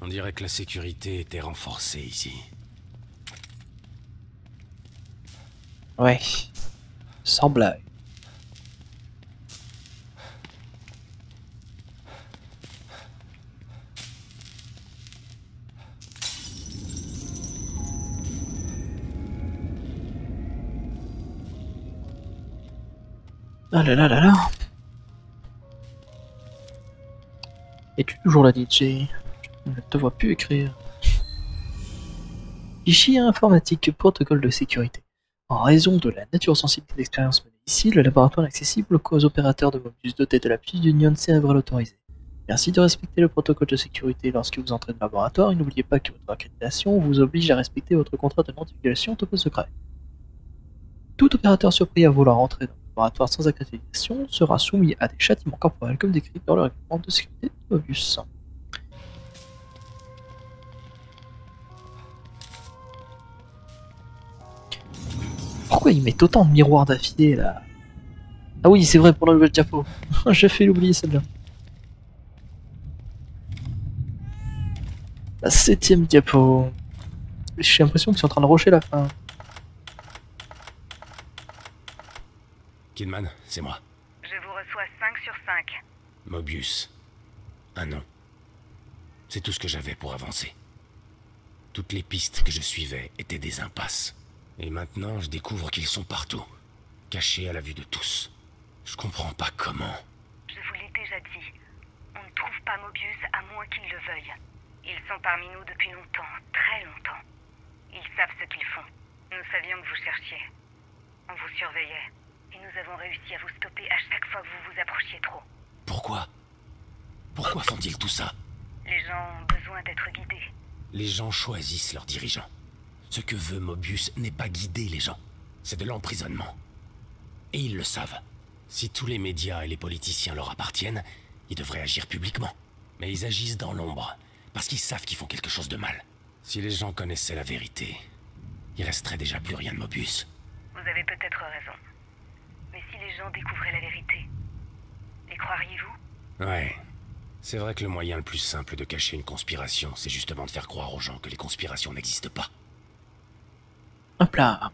On dirait que la sécurité était renforcée ici. Ouais. Sans blague. Ah là là là là. Es-tu toujours la DJ ne te plus écrire. Fichier informatique, protocole de sécurité. En raison de la nature sensible des expériences menées ici, le laboratoire n'est accessible qu'aux opérateurs de Mobius dotés de la puce d'union cérébrale autorisée. Merci de respecter le protocole de sécurité lorsque vous entrez dans le laboratoire et n'oubliez pas que votre accréditation vous oblige à respecter votre contrat de non-divulgation top secret. Tout opérateur surpris à vouloir entrer dans le laboratoire sans accréditation sera soumis à des châtiments corporels comme décrit dans le règlement de sécurité de Mobius. Pourquoi il met autant de miroirs d'affilée là Ah oui, c'est vrai pour la nouvelle diapo. [LAUGHS] J'ai fait l'oublier celle-là. La septième diapo. J'ai l'impression qu'ils sont en train de rocher la fin. Kidman, c'est moi. Je vous reçois 5 sur 5. Mobius. Un nom. C'est tout ce que j'avais pour avancer. Toutes les pistes que je suivais étaient des impasses. Et maintenant, je découvre qu'ils sont partout. Cachés à la vue de tous. Je comprends pas comment. Je vous l'ai déjà dit. On ne trouve pas Mobius à moins qu'ils le veuillent. Ils sont parmi nous depuis longtemps, très longtemps. Ils savent ce qu'ils font. Nous savions que vous cherchiez. On vous surveillait. Et nous avons réussi à vous stopper à chaque fois que vous vous approchiez trop. Pourquoi? Pourquoi font-ils tout ça? Les gens ont besoin d'être guidés. Les gens choisissent leurs dirigeants. Ce que veut Mobius n'est pas guider les gens, c'est de l'emprisonnement. Et ils le savent. Si tous les médias et les politiciens leur appartiennent, ils devraient agir publiquement. Mais ils agissent dans l'ombre, parce qu'ils savent qu'ils font quelque chose de mal. Si les gens connaissaient la vérité, il resterait déjà plus rien de Mobius. Vous avez peut-être raison. Mais si les gens découvraient la vérité, les croiriez-vous? Ouais. C'est vrai que le moyen le plus simple de cacher une conspiration, c'est justement de faire croire aux gens que les conspirations n'existent pas. Hop là.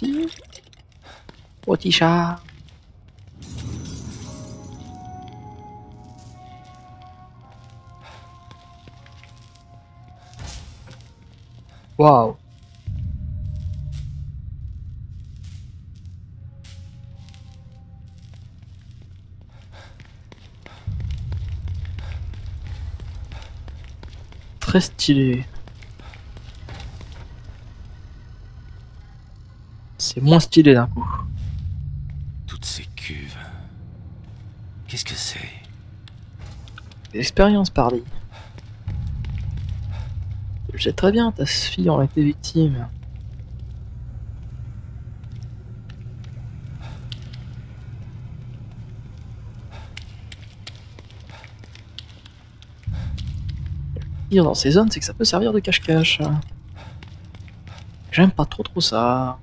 Merci. Petit chat. Waouh. Très stylé. C'est moins stylé d'un coup. Toutes ces cuves. Qu'est-ce que c'est? L'expérience parley. Je sais très bien, ta fille en a été victime. Dans ces zones, c'est que ça peut servir de cache-cache. J'aime pas trop trop ça.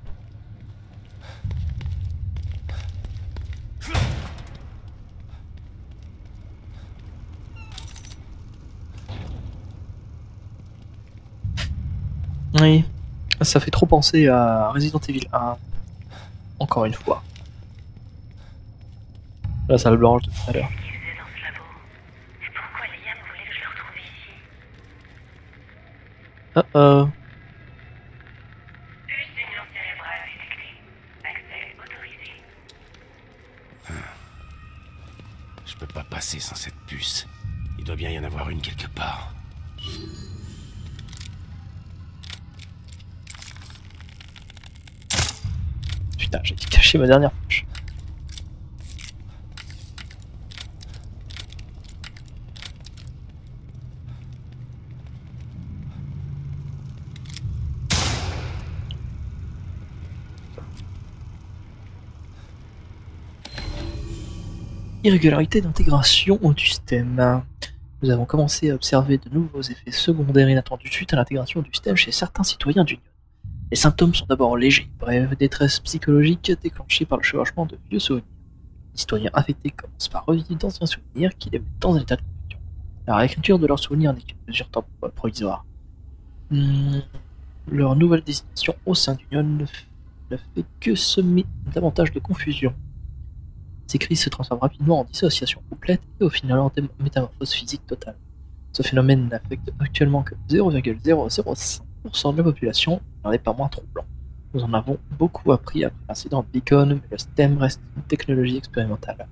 Oui, ça fait trop penser à Resident Evil 1. Encore une fois. La salle blanche de tout à l'heure. Qu'est-ce qu'il faisait dans ce labo Et pourquoi Liam voulait que je le retrouve ici Uh oh. Autorisé. Je peux pas passer sans cette puce. Il doit bien y en avoir une quelque part. Putain, j'ai caché ma dernière Irrégularité d'intégration du système. Nous avons commencé à observer de nouveaux effets secondaires inattendus suite à l'intégration du système chez certains citoyens d'Union. Les symptômes sont d'abord légers, brève détresse psychologique déclenchée par le chevauchement de vieux souvenirs. Les citoyens affectés commencent par revivre d'anciens souvenirs qui les mettent dans un état de confusion. La réécriture de leurs souvenirs n'est qu'une mesure provisoire. Hmm, Leur nouvelle désignation au sein d'Union ne, ne fait que semer davantage de confusion. Ces crises se transforment rapidement en dissociation complète et au final en métamorphose physique totale. Ce phénomène n'affecte actuellement que 0,005% de la population, n'en est pas moins troublant. Nous en avons beaucoup appris après l'incident de Beacon, mais le STEM reste une technologie expérimentale.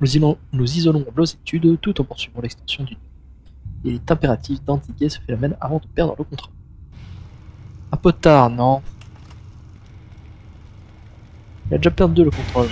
Nous, isolons- nous isolons nos études tout en poursuivant l'extension du Il est impératif d'endiguer ce phénomène avant de perdre le contrôle. Un peu tard, non? Il a déjà perdu le contrôle.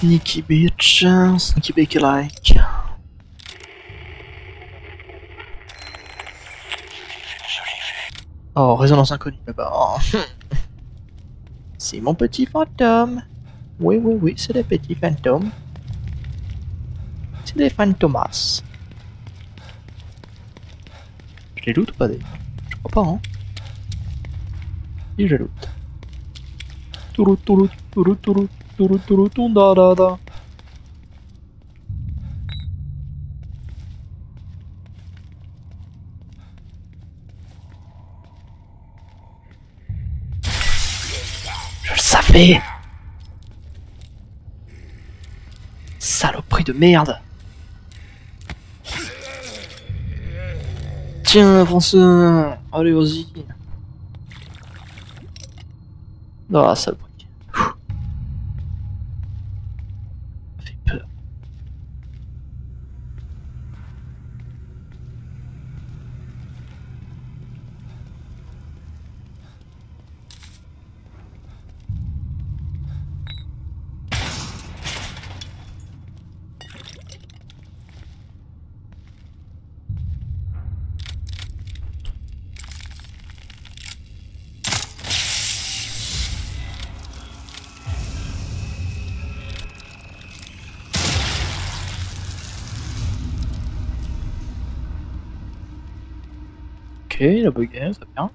Sneaky bitch, sneaky baby like. Oh, résonance inconnue là-bas. [LAUGHS] C'est mon petit fantôme. Oui, oui, oui, c'est des petits fantômes. C'est des fantomas. Je les loot ou pas d'ailleurs Je crois pas, hein. Si, je loot. Tourou, tourou, tourou, tourou, Je le savais. Saloperie de merde. Tiens, François Allez, vas-y. Ah, saloperie. Ok, la bugué, ça bien.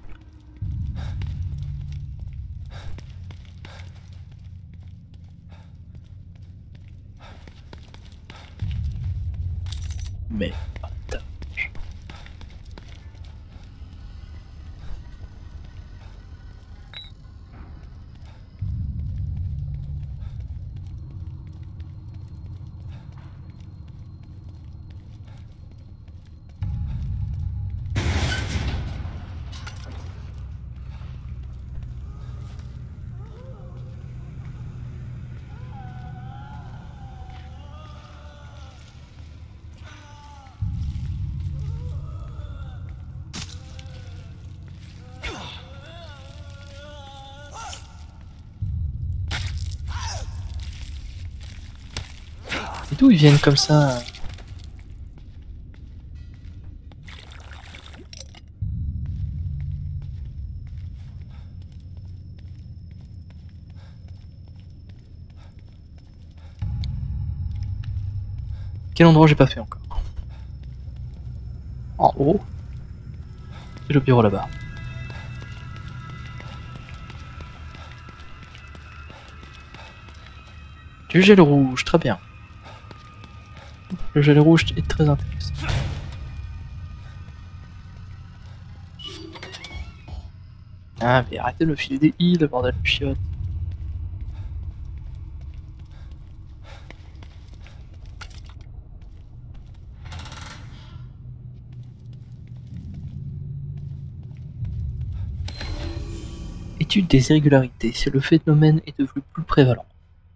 viennent comme ça Quel endroit j'ai pas fait encore? En haut. Et le bureau là-bas. Du gel rouge, très bien. Le gel rouge est très intéressant. Ah, mais arrêtez de me filer des heals, bordel de chiotte. Étude des irrégularités. Le phénomène est devenu plus prévalent.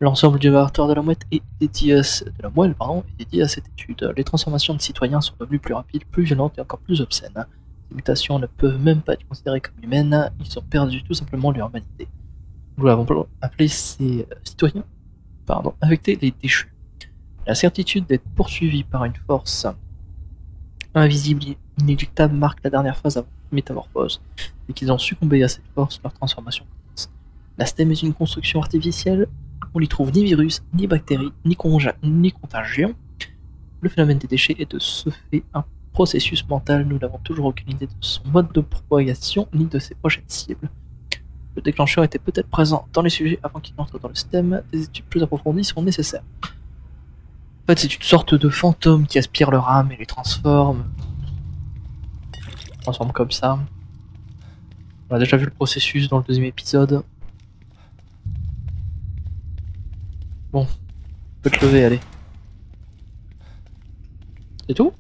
L'ensemble du moteur de la mouette est dédié à, de la moelle, est dédié à cette étude. Les transformations de citoyens sont devenues plus rapides, plus violentes et encore plus obscènes. Ces mutations ne peuvent même pas être considérées comme humaines, ils ont perdu tout simplement leur humanité. Nous avons appelé ces euh, citoyens pardon, infectés les déchus. La certitude d'être poursuivi par une force invisible et inéluctable marque la dernière phase avant la métamorphose. Et qu'ils ont succombé à cette force, leur transformation commence. La STEM est une construction artificielle, on n'y trouve ni virus, ni bactéries, ni, ni contagion. Le phénomène des déchets est de ce fait un processus mental, nous n'avons toujours aucune idée de son mode de propagation ni de ses prochaines cibles. Le déclencheur était peut-être présent dans les sujets avant qu'il entre dans le système, des études plus approfondies sont nécessaires. En fait, c'est une sorte de fantôme qui aspire leur âme et les transforme. Transforme comme ça. On a déjà vu le processus dans le deuxième épisode. Bon, on peut te lever, allez. C'est tout?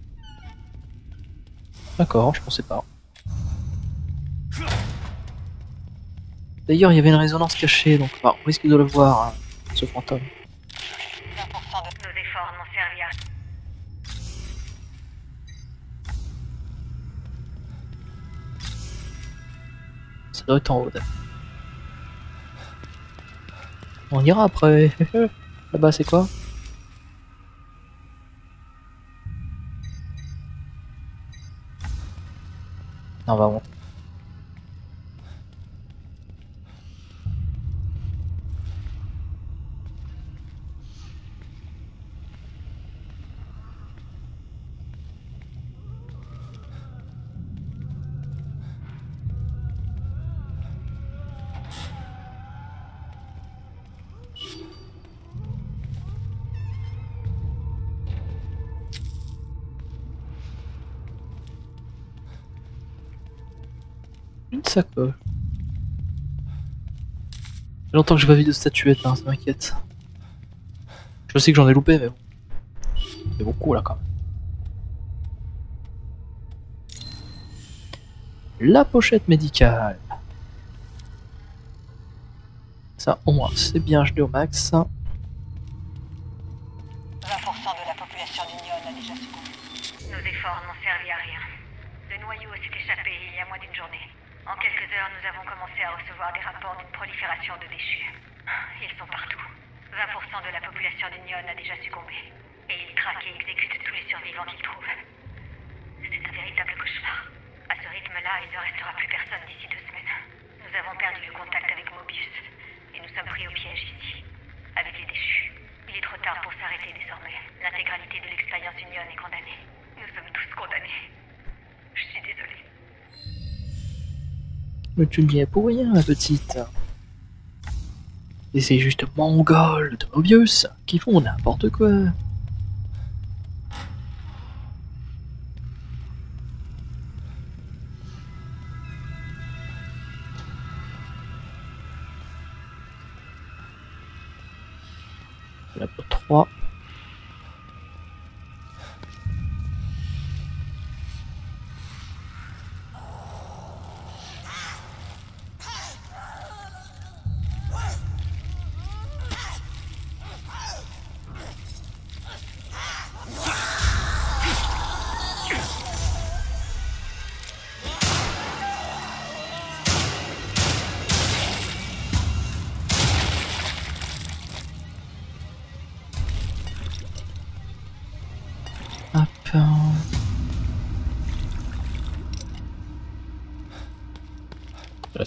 D'accord, je pensais pas. D'ailleurs, il y avait une résonance cachée, donc bah, on risque de le voir, hein, ce fantôme. Ça doit être en haut. On ira après. [LAUGHS] Là-bas, c'est quoi Non, on va monter. Une. Ça longtemps que j'ai pas vu de statuette, hein, ça m'inquiète. Je sais que j'en ai loupé, mais bon. C'est beaucoup là quand même. La pochette médicale. Ça, au moins, c'est bien gelé au max. 20% de la population d'Union a déjà succombé. Et ils traquent et exécutent tous les survivants qu'ils trouvent. C'est un véritable cauchemar. À ce rythme-là, il ne restera plus personne d'ici deux semaines. Nous avons perdu le contact avec Mobius. Et nous sommes pris au piège ici. Avec les déchus. Il est trop tard pour s'arrêter désormais. L'intégralité de l'expérience Union est condamnée. Nous sommes tous condamnés. Je suis désolée. Mais tu es pour rien, ma petite. Et c'est juste Mongol de Mobius qui font n'importe quoi.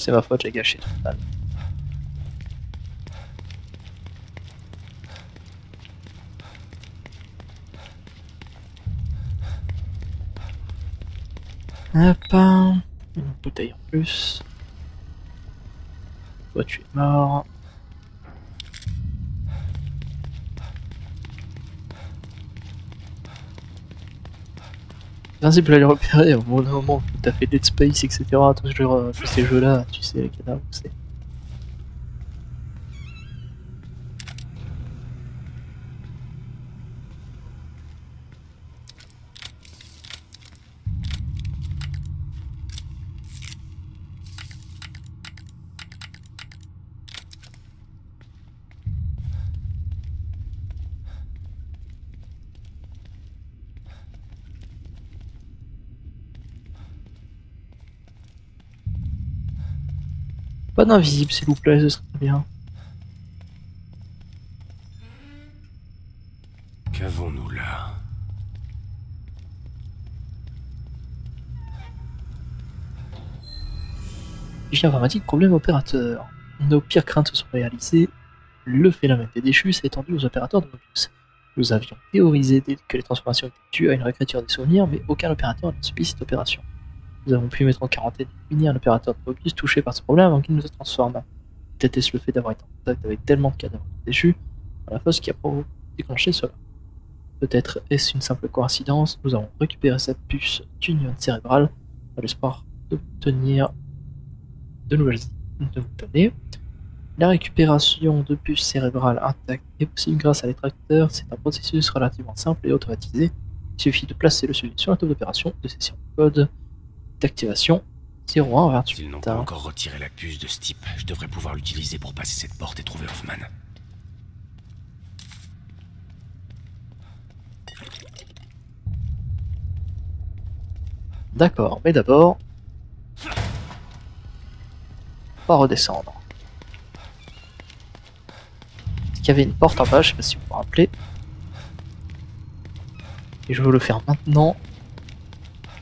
C'est ma faute, j'ai gâché Hop. Une bouteille en plus. Toi, tu es mort. Principe de les repérer au moment où t'as fait Dead Space, etc. Tous, genre, tous ces jeux-là, tu sais, les cadavres, c'est. Pas d'invisible, s'il vous plaît, ce serait bien. Qu'avons-nous là? Fichier informatique, problème opérateur. Nos pires craintes se sont réalisées. Le phénomène des déchus s'est étendu aux opérateurs de Mobius. Nous avions théorisé que les transformations étaient dues à une réécriture des souvenirs, mais aucun opérateur n'a subi cette opération. Nous avons pu mettre en quarantaine et punir un opérateur de Mobius touché par ce problème avant qu'il ne se transforme. Peut-être est-ce le fait d'avoir été en contact avec tellement de cadavres déchus dans la fosse qui a déclenché cela. Peut-être est-ce une simple coïncidence, nous avons récupéré cette puce d'union cérébrale dans l'espoir d'obtenir de nouvelles données. La récupération de puces cérébrales intactes est possible grâce à l'extracteur. C'est un processus relativement simple et automatisé. Il suffit de placer le suivi sur la table d'opération de session code d'activation 0128. S'ils n'ont pas encore retiré la puce de ce type, je devrais pouvoir l'utiliser pour passer cette porte et trouver Hoffman. D'accord, mais d'abord, pas redescendre. Il y avait une porte en bas, je sais pas si vous vous rappelez. Et je veux le faire maintenant,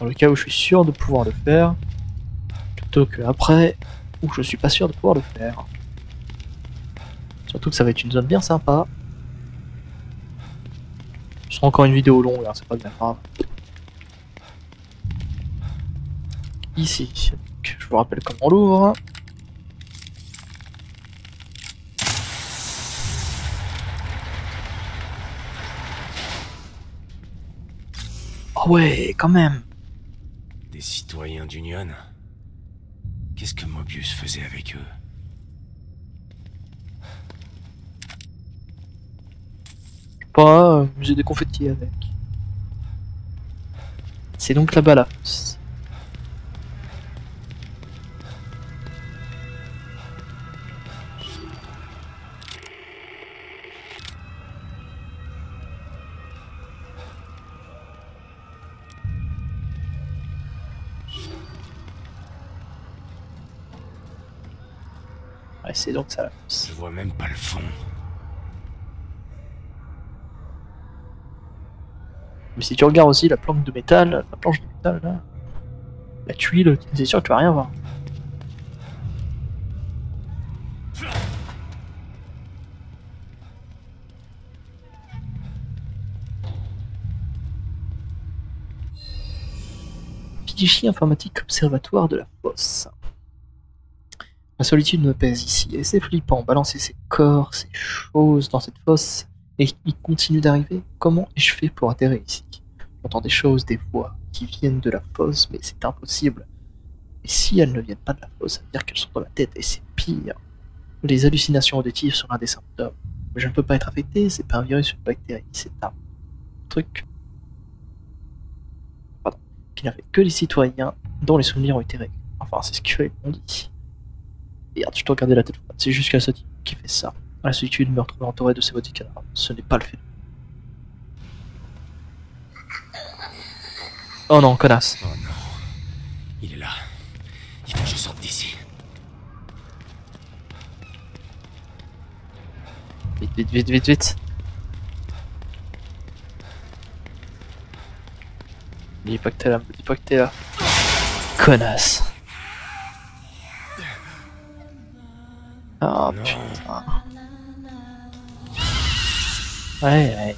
dans le cas où je suis sûr de pouvoir le faire, plutôt que après, où je suis pas sûr de pouvoir le faire. Surtout que ça va être une zone bien sympa. Ce sera encore une vidéo longue, hein, c'est pas bien grave. Ici, je vous rappelle comment l'ouvre. Oh ouais, quand même. Des citoyens d'Union Qu'est-ce que Mobius faisait avec eux? Pas, j'ai des confettis avec. C'est donc la fosse. C'est donc ça la fosse. Je vois même pas le fond. Mais si tu regardes aussi la planche de métal, la planche de métal là, la tuile, c'est sûr que tu vas rien voir. Fichier informatique observatoire de la fosse. La solitude me pèse ici, et c'est flippant, balancer ces corps, ces choses dans cette fosse, et il continue d'arriver. Comment ai-je fait pour atterrir ici? J'entends des choses, des voix qui viennent de la fosse, mais c'est impossible. Et si elles ne viennent pas de la fosse, ça veut dire qu'elles sont dans la tête, et c'est pire. Les hallucinations auditives sont l'un des symptômes. Mais je ne peux pas être affecté, c'est pas un virus une bactérie, c'est un truc. Pardon. Qui n'a fait que les citoyens dont les souvenirs ont été réglés. Enfin, c'est ce qu'ils m'ont dit. Merde, je dois regarder la tête. C'est juste qu'à ce type qui fait ça. La solitude me retrouve entouré de ces maudits cadavres. Ce n'est pas le fait. Oh non, connasse. Oh non. Il est là. Il faut que je sorte d'ici. Vite, vite, vite, vite, vite. Dis pas que t'es là, dis pas que t'es là. Connasse. Oh Non. putain. Ouais, ouais.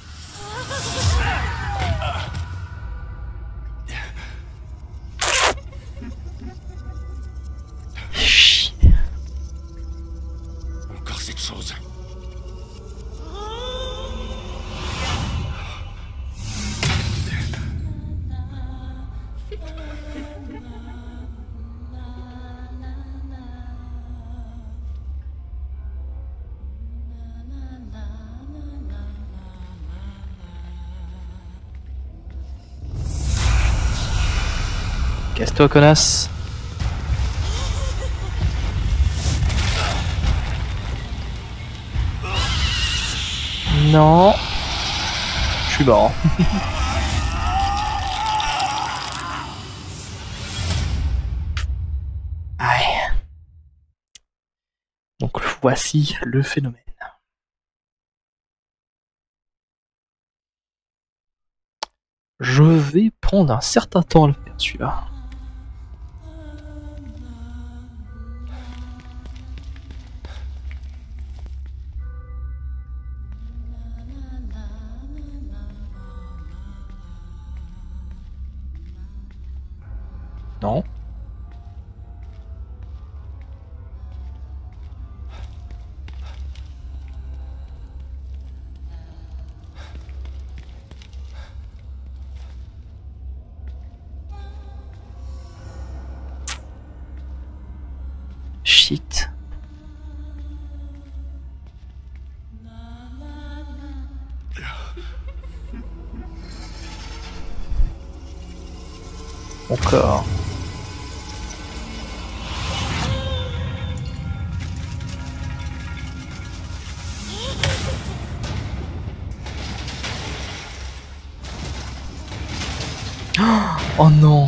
Casse-toi, connasse. Non. Je suis mort. [LAUGHS] Aïe. Donc voici le phénomène. Je vais prendre un certain temps à le faire celui-là. Non. Shit. Encore. Oh non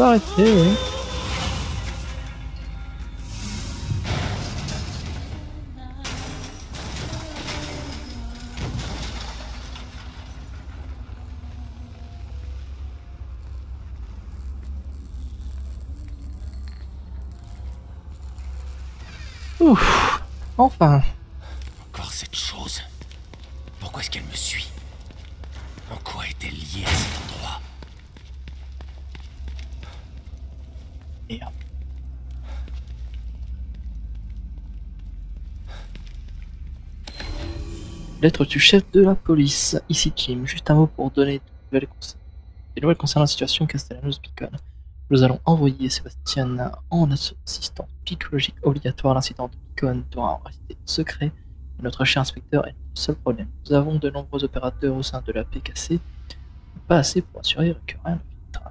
Arrêter. Ouf, enfin. Lettre du chef de la police. Ici Jim. Juste un mot pour donner des nouvelles, concer- des nouvelles concernant la situation Castellanos Beacon. Nous allons envoyer Sébastien en assistant psychologique obligatoire. L'incident de Beacon doit rester secret. Notre cher inspecteur est le seul problème. Nous avons de nombreux opérateurs au sein de la PKC, pas assez pour assurer que rien ne filtre.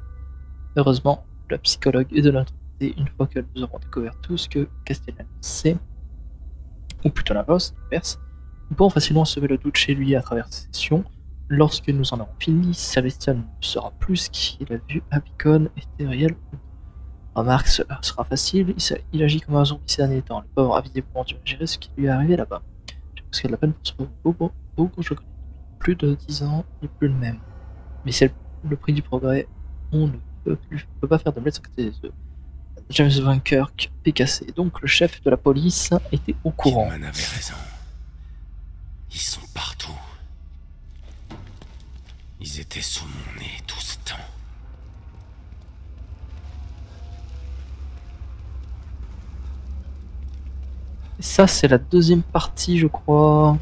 Heureusement, la psychologue est de notre côté une fois que nous aurons découvert tout ce que Castellanos sait, ou plutôt l'inverse, nous pourrons facilement semer le doute chez lui à travers ces sessions. Lorsque nous en aurons fini, Sébastien ne saura plus qu'il a vu à Beacon était réel. Remarque, cela sera facile, il, agit comme un zombie ces derniers temps. Le pauvre a visiblement dû gérer ce qui lui est arrivé là-bas. Je pense qu'il y a de la peine pour ce beau beau que je connais. Plus de 10 ans, il n'est plus le même. Mais c'est le, prix du progrès. On ne peut, plus, peut pas faire de bled sans des œufs. James Van Kirk. Donc le chef de la police était au courant. Ils sont partout. Ils étaient sous mon nez tout ce temps. Et ça, c'est la deuxième partie, je crois.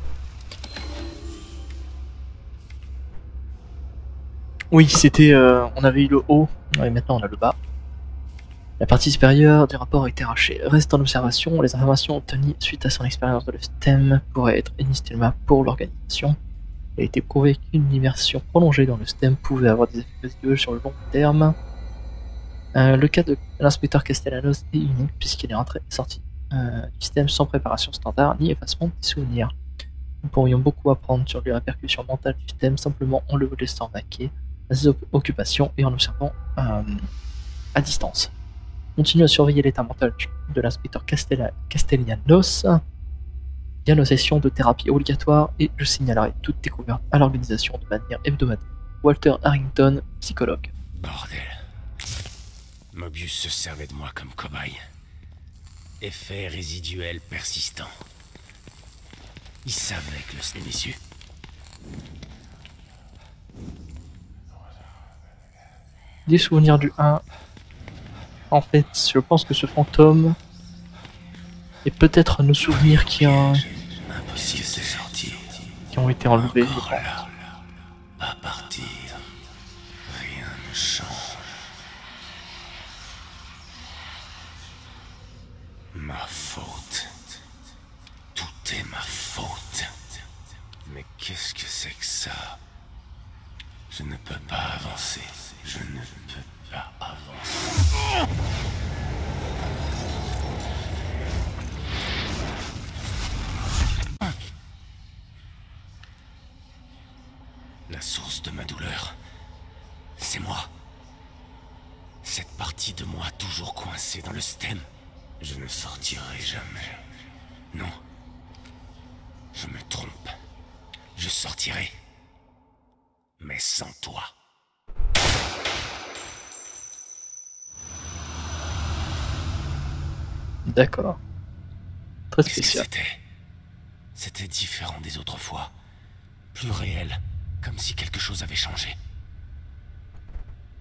Oui, c'était. euh, on avait eu le haut, et maintenant on a le bas. La partie supérieure du rapport a été arrachée. Reste en observation, les informations obtenues suite à son expérience de le STEM pourraient être inutilement pour l'organisation. Il a été prouvé qu'une immersion prolongée dans le STEM pouvait avoir des effets résiduels sur le long terme. Euh, le cas de l'inspecteur Castellanos est unique puisqu'il est entré et sorti euh, du système sans préparation standard ni effacement des souvenirs. Nous pourrions beaucoup apprendre sur les répercussions mentales du système simplement en le laissant vaquer à ses oc- occupations et en observant euh, à distance. Continue à surveiller l'état mental de l'inspecteur Castella- Castellanos via nos sessions de thérapie obligatoires et je signalerai toute découverte à l'organisation de manière hebdomadaire. Walter Harrington, psychologue. Bordel. Mobius se servait de moi comme cobaye. Effet résiduel persistant. Il savait que le déçu. Des souvenirs du 1. En fait, je pense que ce fantôme est peut-être nos souvenirs qui ont, qui ont été enlevés. Là. Pas partir. Rien ne change. Ma faute. Tout est ma faute. Mais qu'est-ce que c'est que ça? Je ne peux pas avancer. Je ne La source de ma douleur, c'est moi. Cette partie de moi toujours coincée dans le stem. Je ne sortirai jamais. Non. Je me trompe. Je sortirai. Mais sans toi. D'accord. Très spécial. c'était? C'était différent des autres fois. Plus réel. Comme si quelque chose avait changé.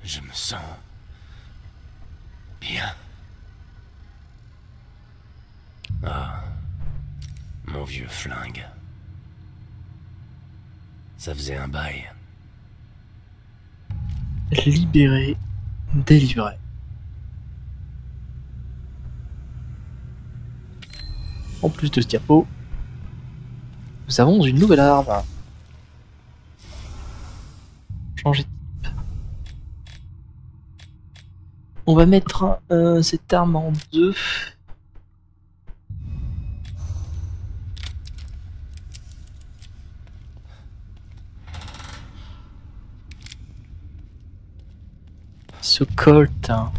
Je me sens... bien. Ah. Mon vieux flingue. Ça faisait un bail. Libéré, délivré. En plus de ce diapo, nous avons une nouvelle arme. Changer de type. On va mettre euh, cette arme en deux. Ce Colt. hein.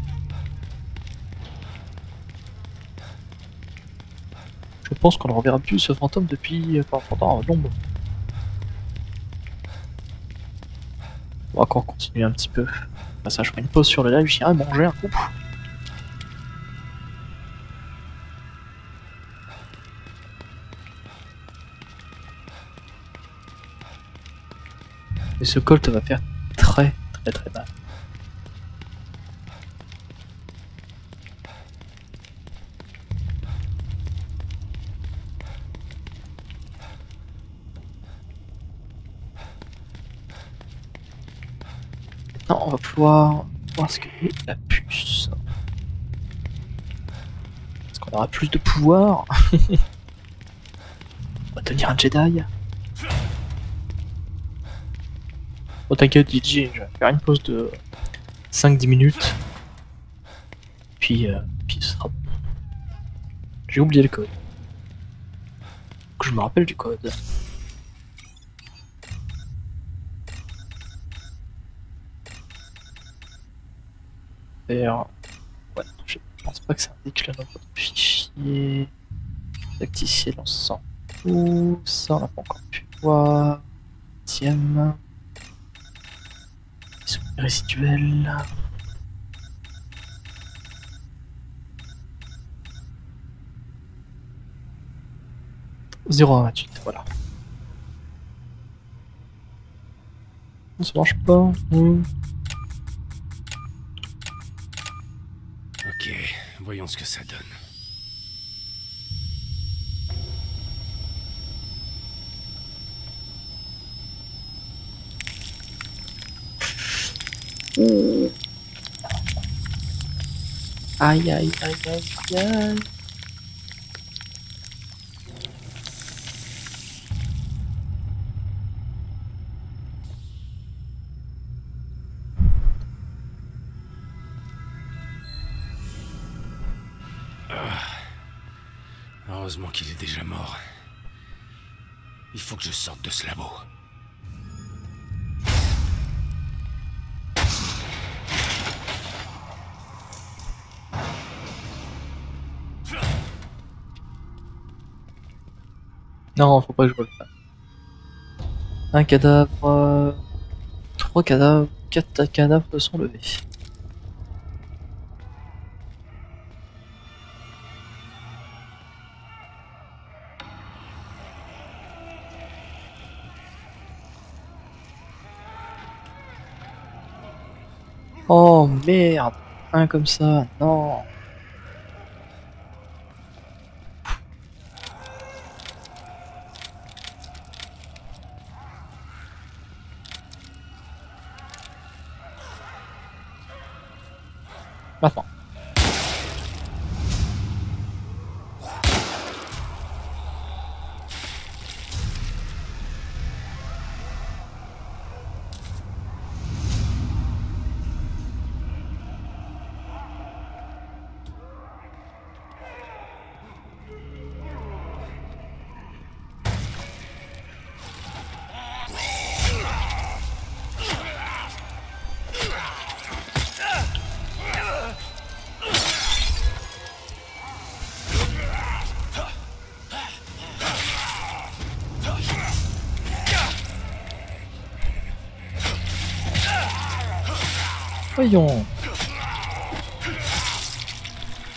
Je pense qu'on ne reverra plus ce fantôme depuis euh, pendant un long moment. On va encore continuer un petit peu. Bah, ça, je ferai une pause sur le live, j'irai manger un coup. Et ce Colt va faire très très très mal. Voir ce que la puce. Est-ce qu'on aura plus de pouvoir [LAUGHS] On va devenir un Jedi Oh t'inquiète DJ, je vais faire une pause de 5-10 minutes. Puis, euh, puis. J'ai oublié le code. Que je me rappelle du code. Faire... Ouais, je pense pas que ça indique le nombre de fichiers. Tacticiel, on s'en fout. Ça, on n'a pas encore pu voir. Souvenirs résiduels. Zéro un vingt-huit, voilà. Ça marche pas. Hmm. Ok, voyons ce que ça donne. Aïe aïe aïe aïe aïe. Heureusement qu'il est déjà mort. Il faut que je sorte de ce labo. Non, faut pas que je le fasse. Un cadavre... euh, Trois cadavres... Quatre cadavres sont levés. Oh merde. Un comme ça, non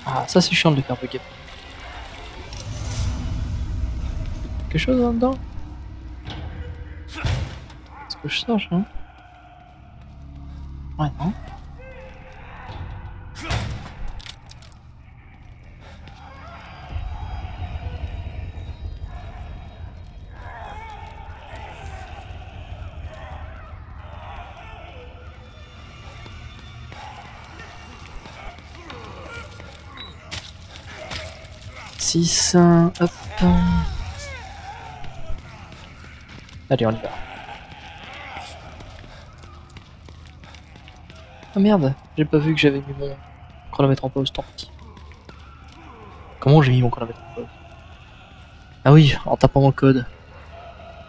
Ah, ça c'est chiant de le faire bugger. Quelque chose là-dedans Est-ce que je sache, hein? Ouais, non. Hop. Allez, on y va. Ah merde, j'ai pas vu que j'avais mis mon chronomètre en pause, tant pis. Comment j'ai mis mon chronomètre en pause? Ah oui, en tapant le code.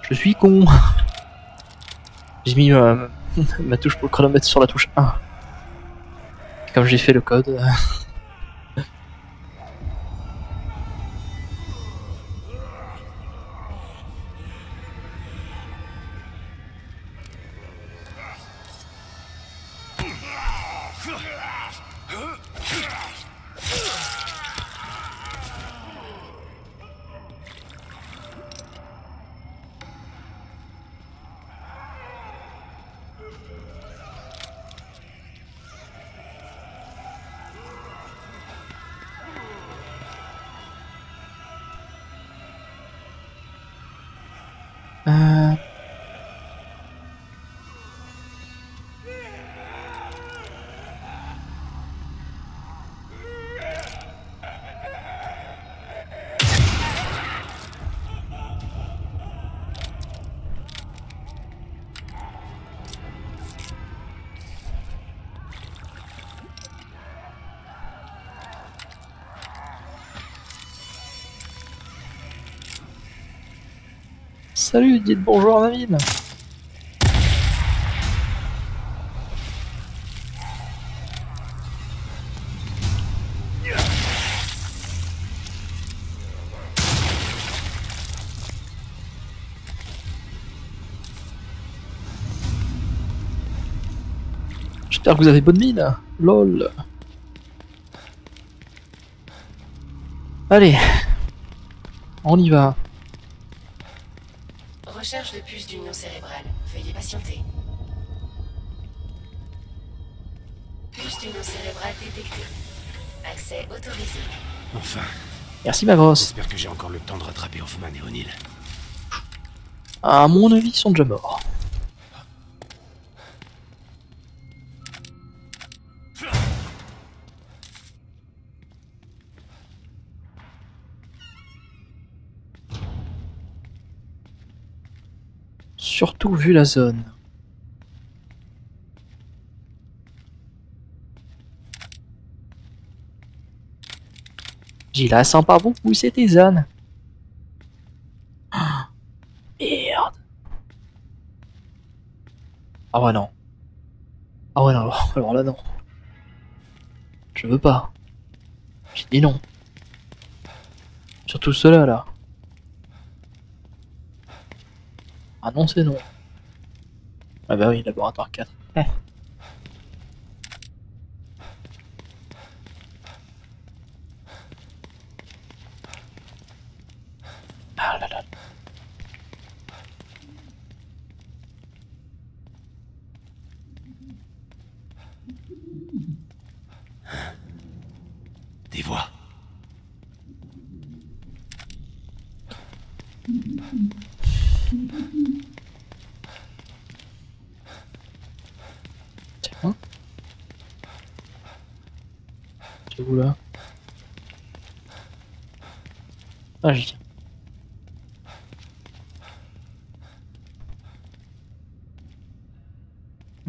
Je suis con J'ai mis euh, [LAUGHS] ma touche pour le chronomètre sur la touche 1. Comme j'ai fait le code. Salut, dites bonjour à David J'espère que vous avez bonne mine. LOL. Allez. On y va. Recherche de puces d'union cérébrale. Veuillez patienter. Puce d'union cérébrale détectée. Accès autorisé. Enfin, Merci ma grosse. j'espère que j'ai encore le temps de rattraper Hoffman et O'Neill. À mon avis, ils sont déjà morts. La zone. J'ai la sens pas beaucoup, c'est tes. Ah, [GASPS] Merde. Ah ouais non. Ah ouais non, [LAUGHS] alors là non. Je veux pas. J'ai dit non. Surtout cela là. Ah non c'est non. Ah bah oui, laboratoire 4. Hum. Ah là là. Des voix. Tiens. C'est où là Ah j'y tiens.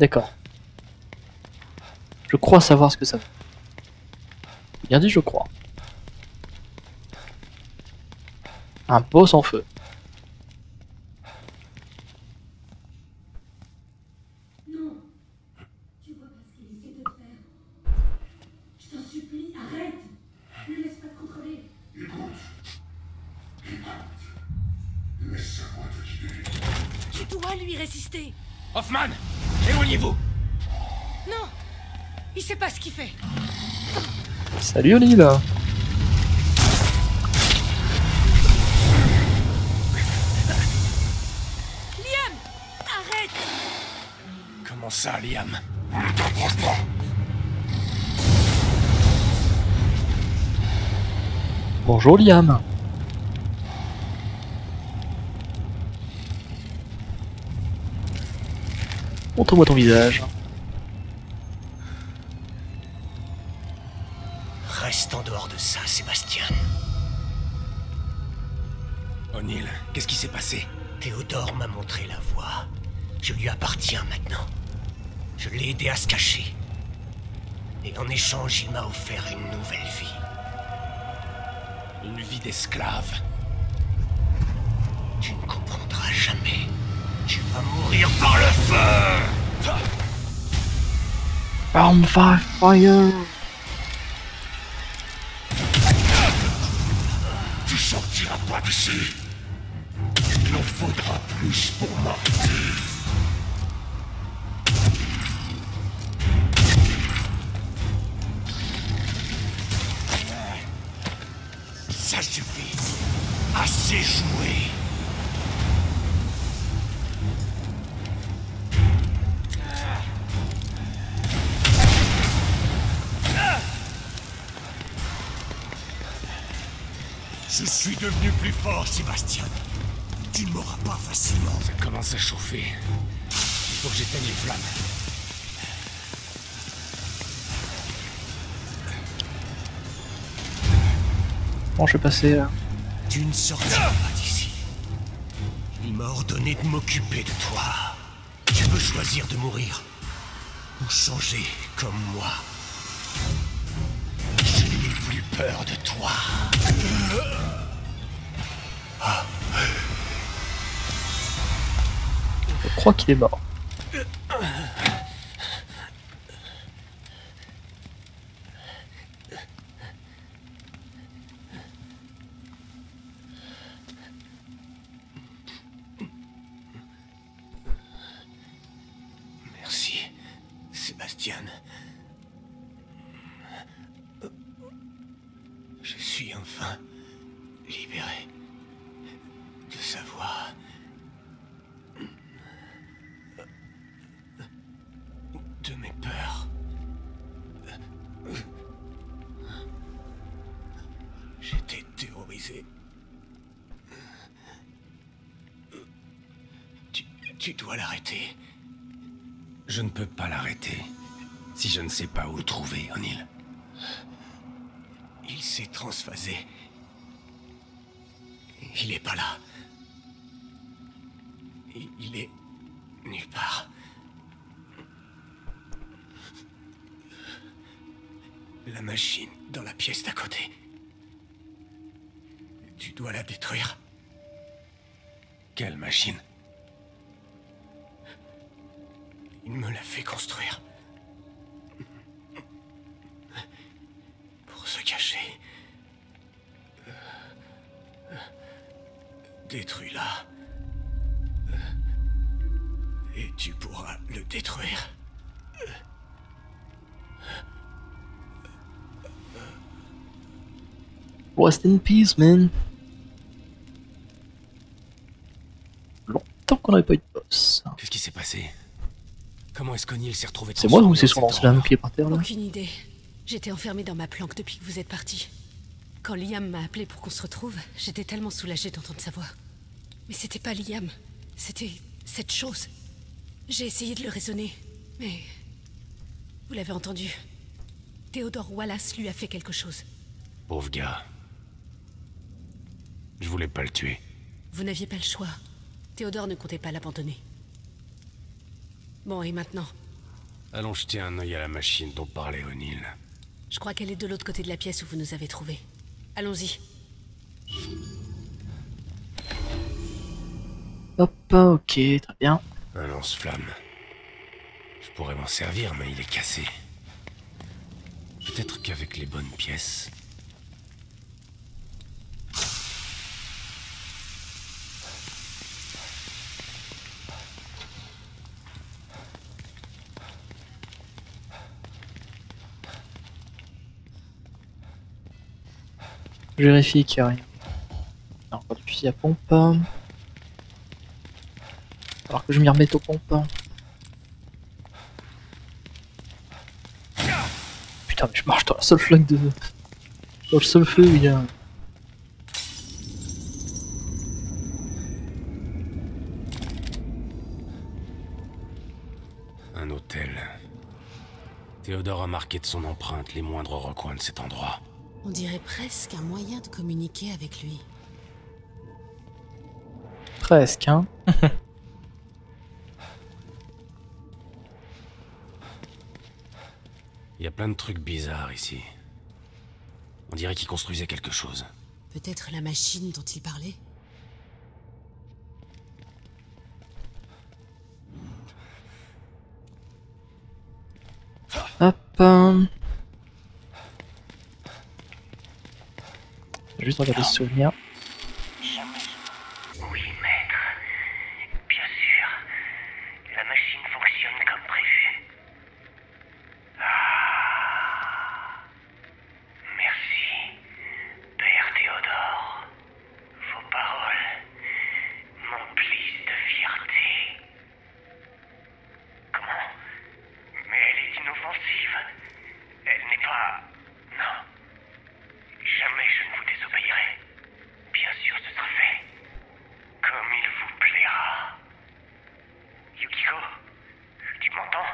D'accord. Je crois savoir ce que ça veut. Bien dit, je crois. Un boss en feu. Salut Olive. Liam Arrête. Comment ça, Liam? Bonjour Liam. Montre-moi ton visage. D'esclave. Tu ne comprendras jamais. Tu vas mourir par le feu by fire Je suis devenu plus fort, Sébastien. Tu ne m'auras pas facilement. Ça commence à chauffer. Il faut que j'éteigne les flammes. Bon, je vais passer là. Tu ne sortiras pas d'ici. Il m'a ordonné de m'occuper de toi. Tu peux choisir de mourir. Ou changer comme moi. Je n'ai plus peur de toi. Crois qu'il est mort. Rest in peace, man. Longtemps qu'on n'avait pas eu de boss. Qu'est-ce qui s'est passé? Comment est-ce qu'O'Neill s'est retrouvé C'est moi ou c'est son lance-flamme qui est par terre là? Aucune idée. J'étais enfermée dans ma planque depuis que vous êtes parti. Quand Liam m'a appelé pour qu'on se retrouve, j'étais tellement soulagée d'entendre sa voix. Mais c'était pas Liam, c'était cette chose. J'ai essayé de le raisonner, mais vous l'avez entendu. Théodore Wallace lui a fait quelque chose. Pauvre gars. Je voulais pas le tuer. Vous n'aviez pas le choix. Théodore ne comptait pas l'abandonner. Bon, et maintenant Allons jeter un œil à la machine dont parlait O'Neill. Je crois qu'elle est de l'autre côté de la pièce où vous nous avez trouvés. Allons-y. Hop, ok, très bien. Un lance-flamme. Je pourrais m'en servir, mais il est cassé. Peut-être qu'avec les bonnes pièces. Je vérifie qu'il n'y a rien. Non, pas de fusil à pompe. Alors que je m'y remette aux pompes. Putain, mais je marche dans la seule flaque de. Dans le seul feu où il y a. Un hôtel. Théodore a marqué de son empreinte les moindres recoins de cet endroit. On dirait presque un moyen de communiquer avec lui. Presque, hein. [LAUGHS] Il y a plein de trucs bizarres ici. On dirait qu'il construisait quelque chose. Peut-être la machine dont il parlait? Juste regarder ce souvenir. Oui, maître. Bien sûr. La machine fonctionne comme prévu. Ah. Merci, Père Théodore. Vos paroles m'emplissent de fierté. Comment Mais elle est inoffensive. Elle n'est pas... Non. Jamais je ne vous désobéirai. Bien sûr, ce sera fait. Comme il vous plaira. Yukiko, tu m'entends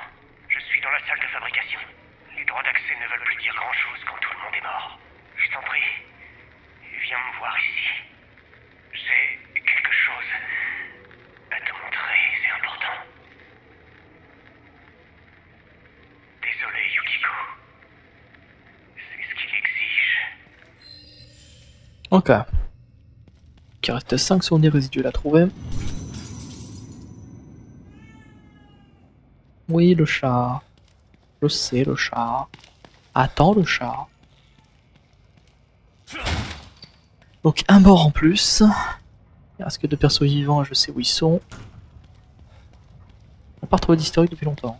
Je suis dans la salle de fabrication. Les droits d'accès ne veulent plus dire grand-chose quand tout le monde est mort. Je t'en prie, viens me voir ici. J'ai quelque chose à te montrer, c'est important. Désolé, Yukiko. C'est ce qu'il exige. Ok. Il reste 5 souvenirs résiduels à trouver. Oui, le chat. Je sais, le chat. Attends, le chat. Donc, un mort en plus. Il reste que deux persos vivants je sais où ils sont. On n'a pas retrouvé d'historique depuis longtemps.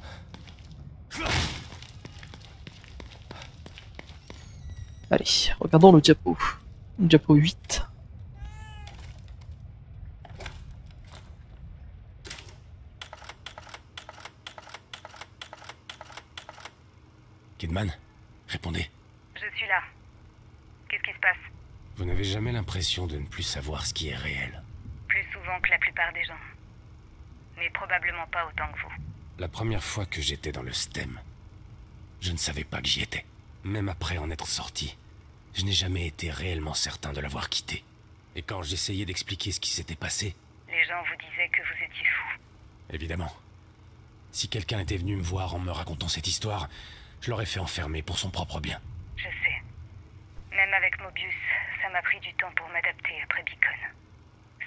Allez, regardons le diapo. Diapo 8. Kidman, répondez. Je suis là. Qu'est-ce qui se passe? Vous n'avez jamais l'impression de ne plus savoir ce qui est réel. Plus souvent que la plupart des gens. Mais probablement pas autant que vous. La première fois que j'étais dans le STEM, je ne savais pas que j'y étais. Même après en être sorti, je n'ai jamais été réellement certain de l'avoir quitté. Et quand j'essayais d'expliquer ce qui s'était passé, Les gens vous disaient que vous étiez fou. évidemment, si quelqu'un était venu me voir en me racontant cette histoire, je l'aurais fait enfermer pour son propre bien. Je sais. Même avec Mobius, ça m'a pris du temps pour m'adapter après Beacon.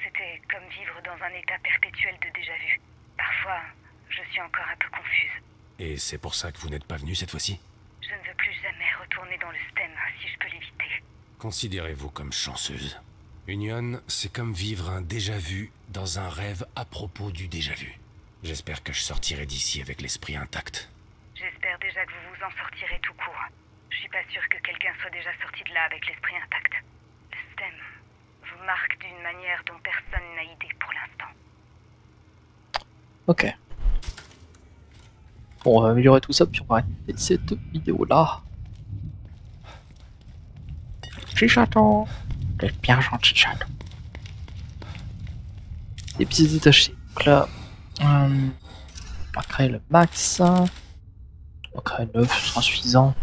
C'était comme vivre dans un état perpétuel de déjà-vu. Parfois, je suis encore un peu confuse. Et c'est pour ça que vous n'êtes pas venu cette fois-ci? Je ne veux plus jamais retourner dans le STEM si je peux l'éviter. Considérez-vous comme chanceuse. Union, c'est comme vivre un déjà-vu dans un rêve à propos du déjà-vu. J'espère que je sortirai d'ici avec l'esprit intact. J'espère déjà que vous vous en sortirez tout court. Je suis pas sûre que quelqu'un soit déjà sorti de là avec l'esprit intact. Le STEM vous marque d'une manière dont personne n'a idée pour l'instant. Ok. On va améliorer tout ça, puis on va arrêter cette vidéo-là. Petit chaton T'es bien gentil, chaton. Des pièces détachées. Donc là, euh, on va créer le max. On va créer 9, ce sera suffisant.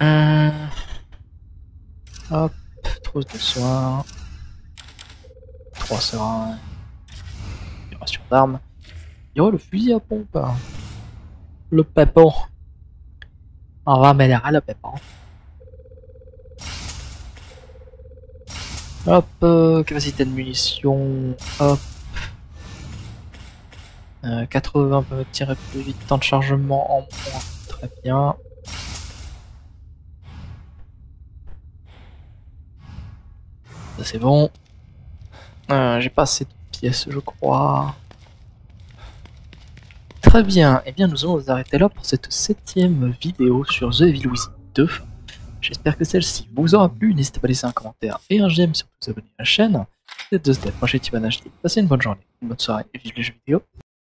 Hum. Hop, trousse de soins. 3 seringues. Il y aura le fusil à pompe. hein. Le pépon. On va améliorer le pépon. Hop, euh, capacité de munitions. Hop. Euh, 80 peut tirer plus vite, temps de chargement en moins. Très bien. Ça c'est bon. Euh, J'ai pas assez de pièces, je crois. Très bien, et bien nous allons nous arrêter là pour cette septième vidéo sur The Evil Within 2. J'espère que celle-ci vous aura plu, n'hésitez pas à laisser un commentaire et un j'aime si vous vous abonnez à la chaîne. C'est de Step, moi j'ai Tiban HD. Passez une bonne journée, une bonne soirée et vive les jeux vidéo.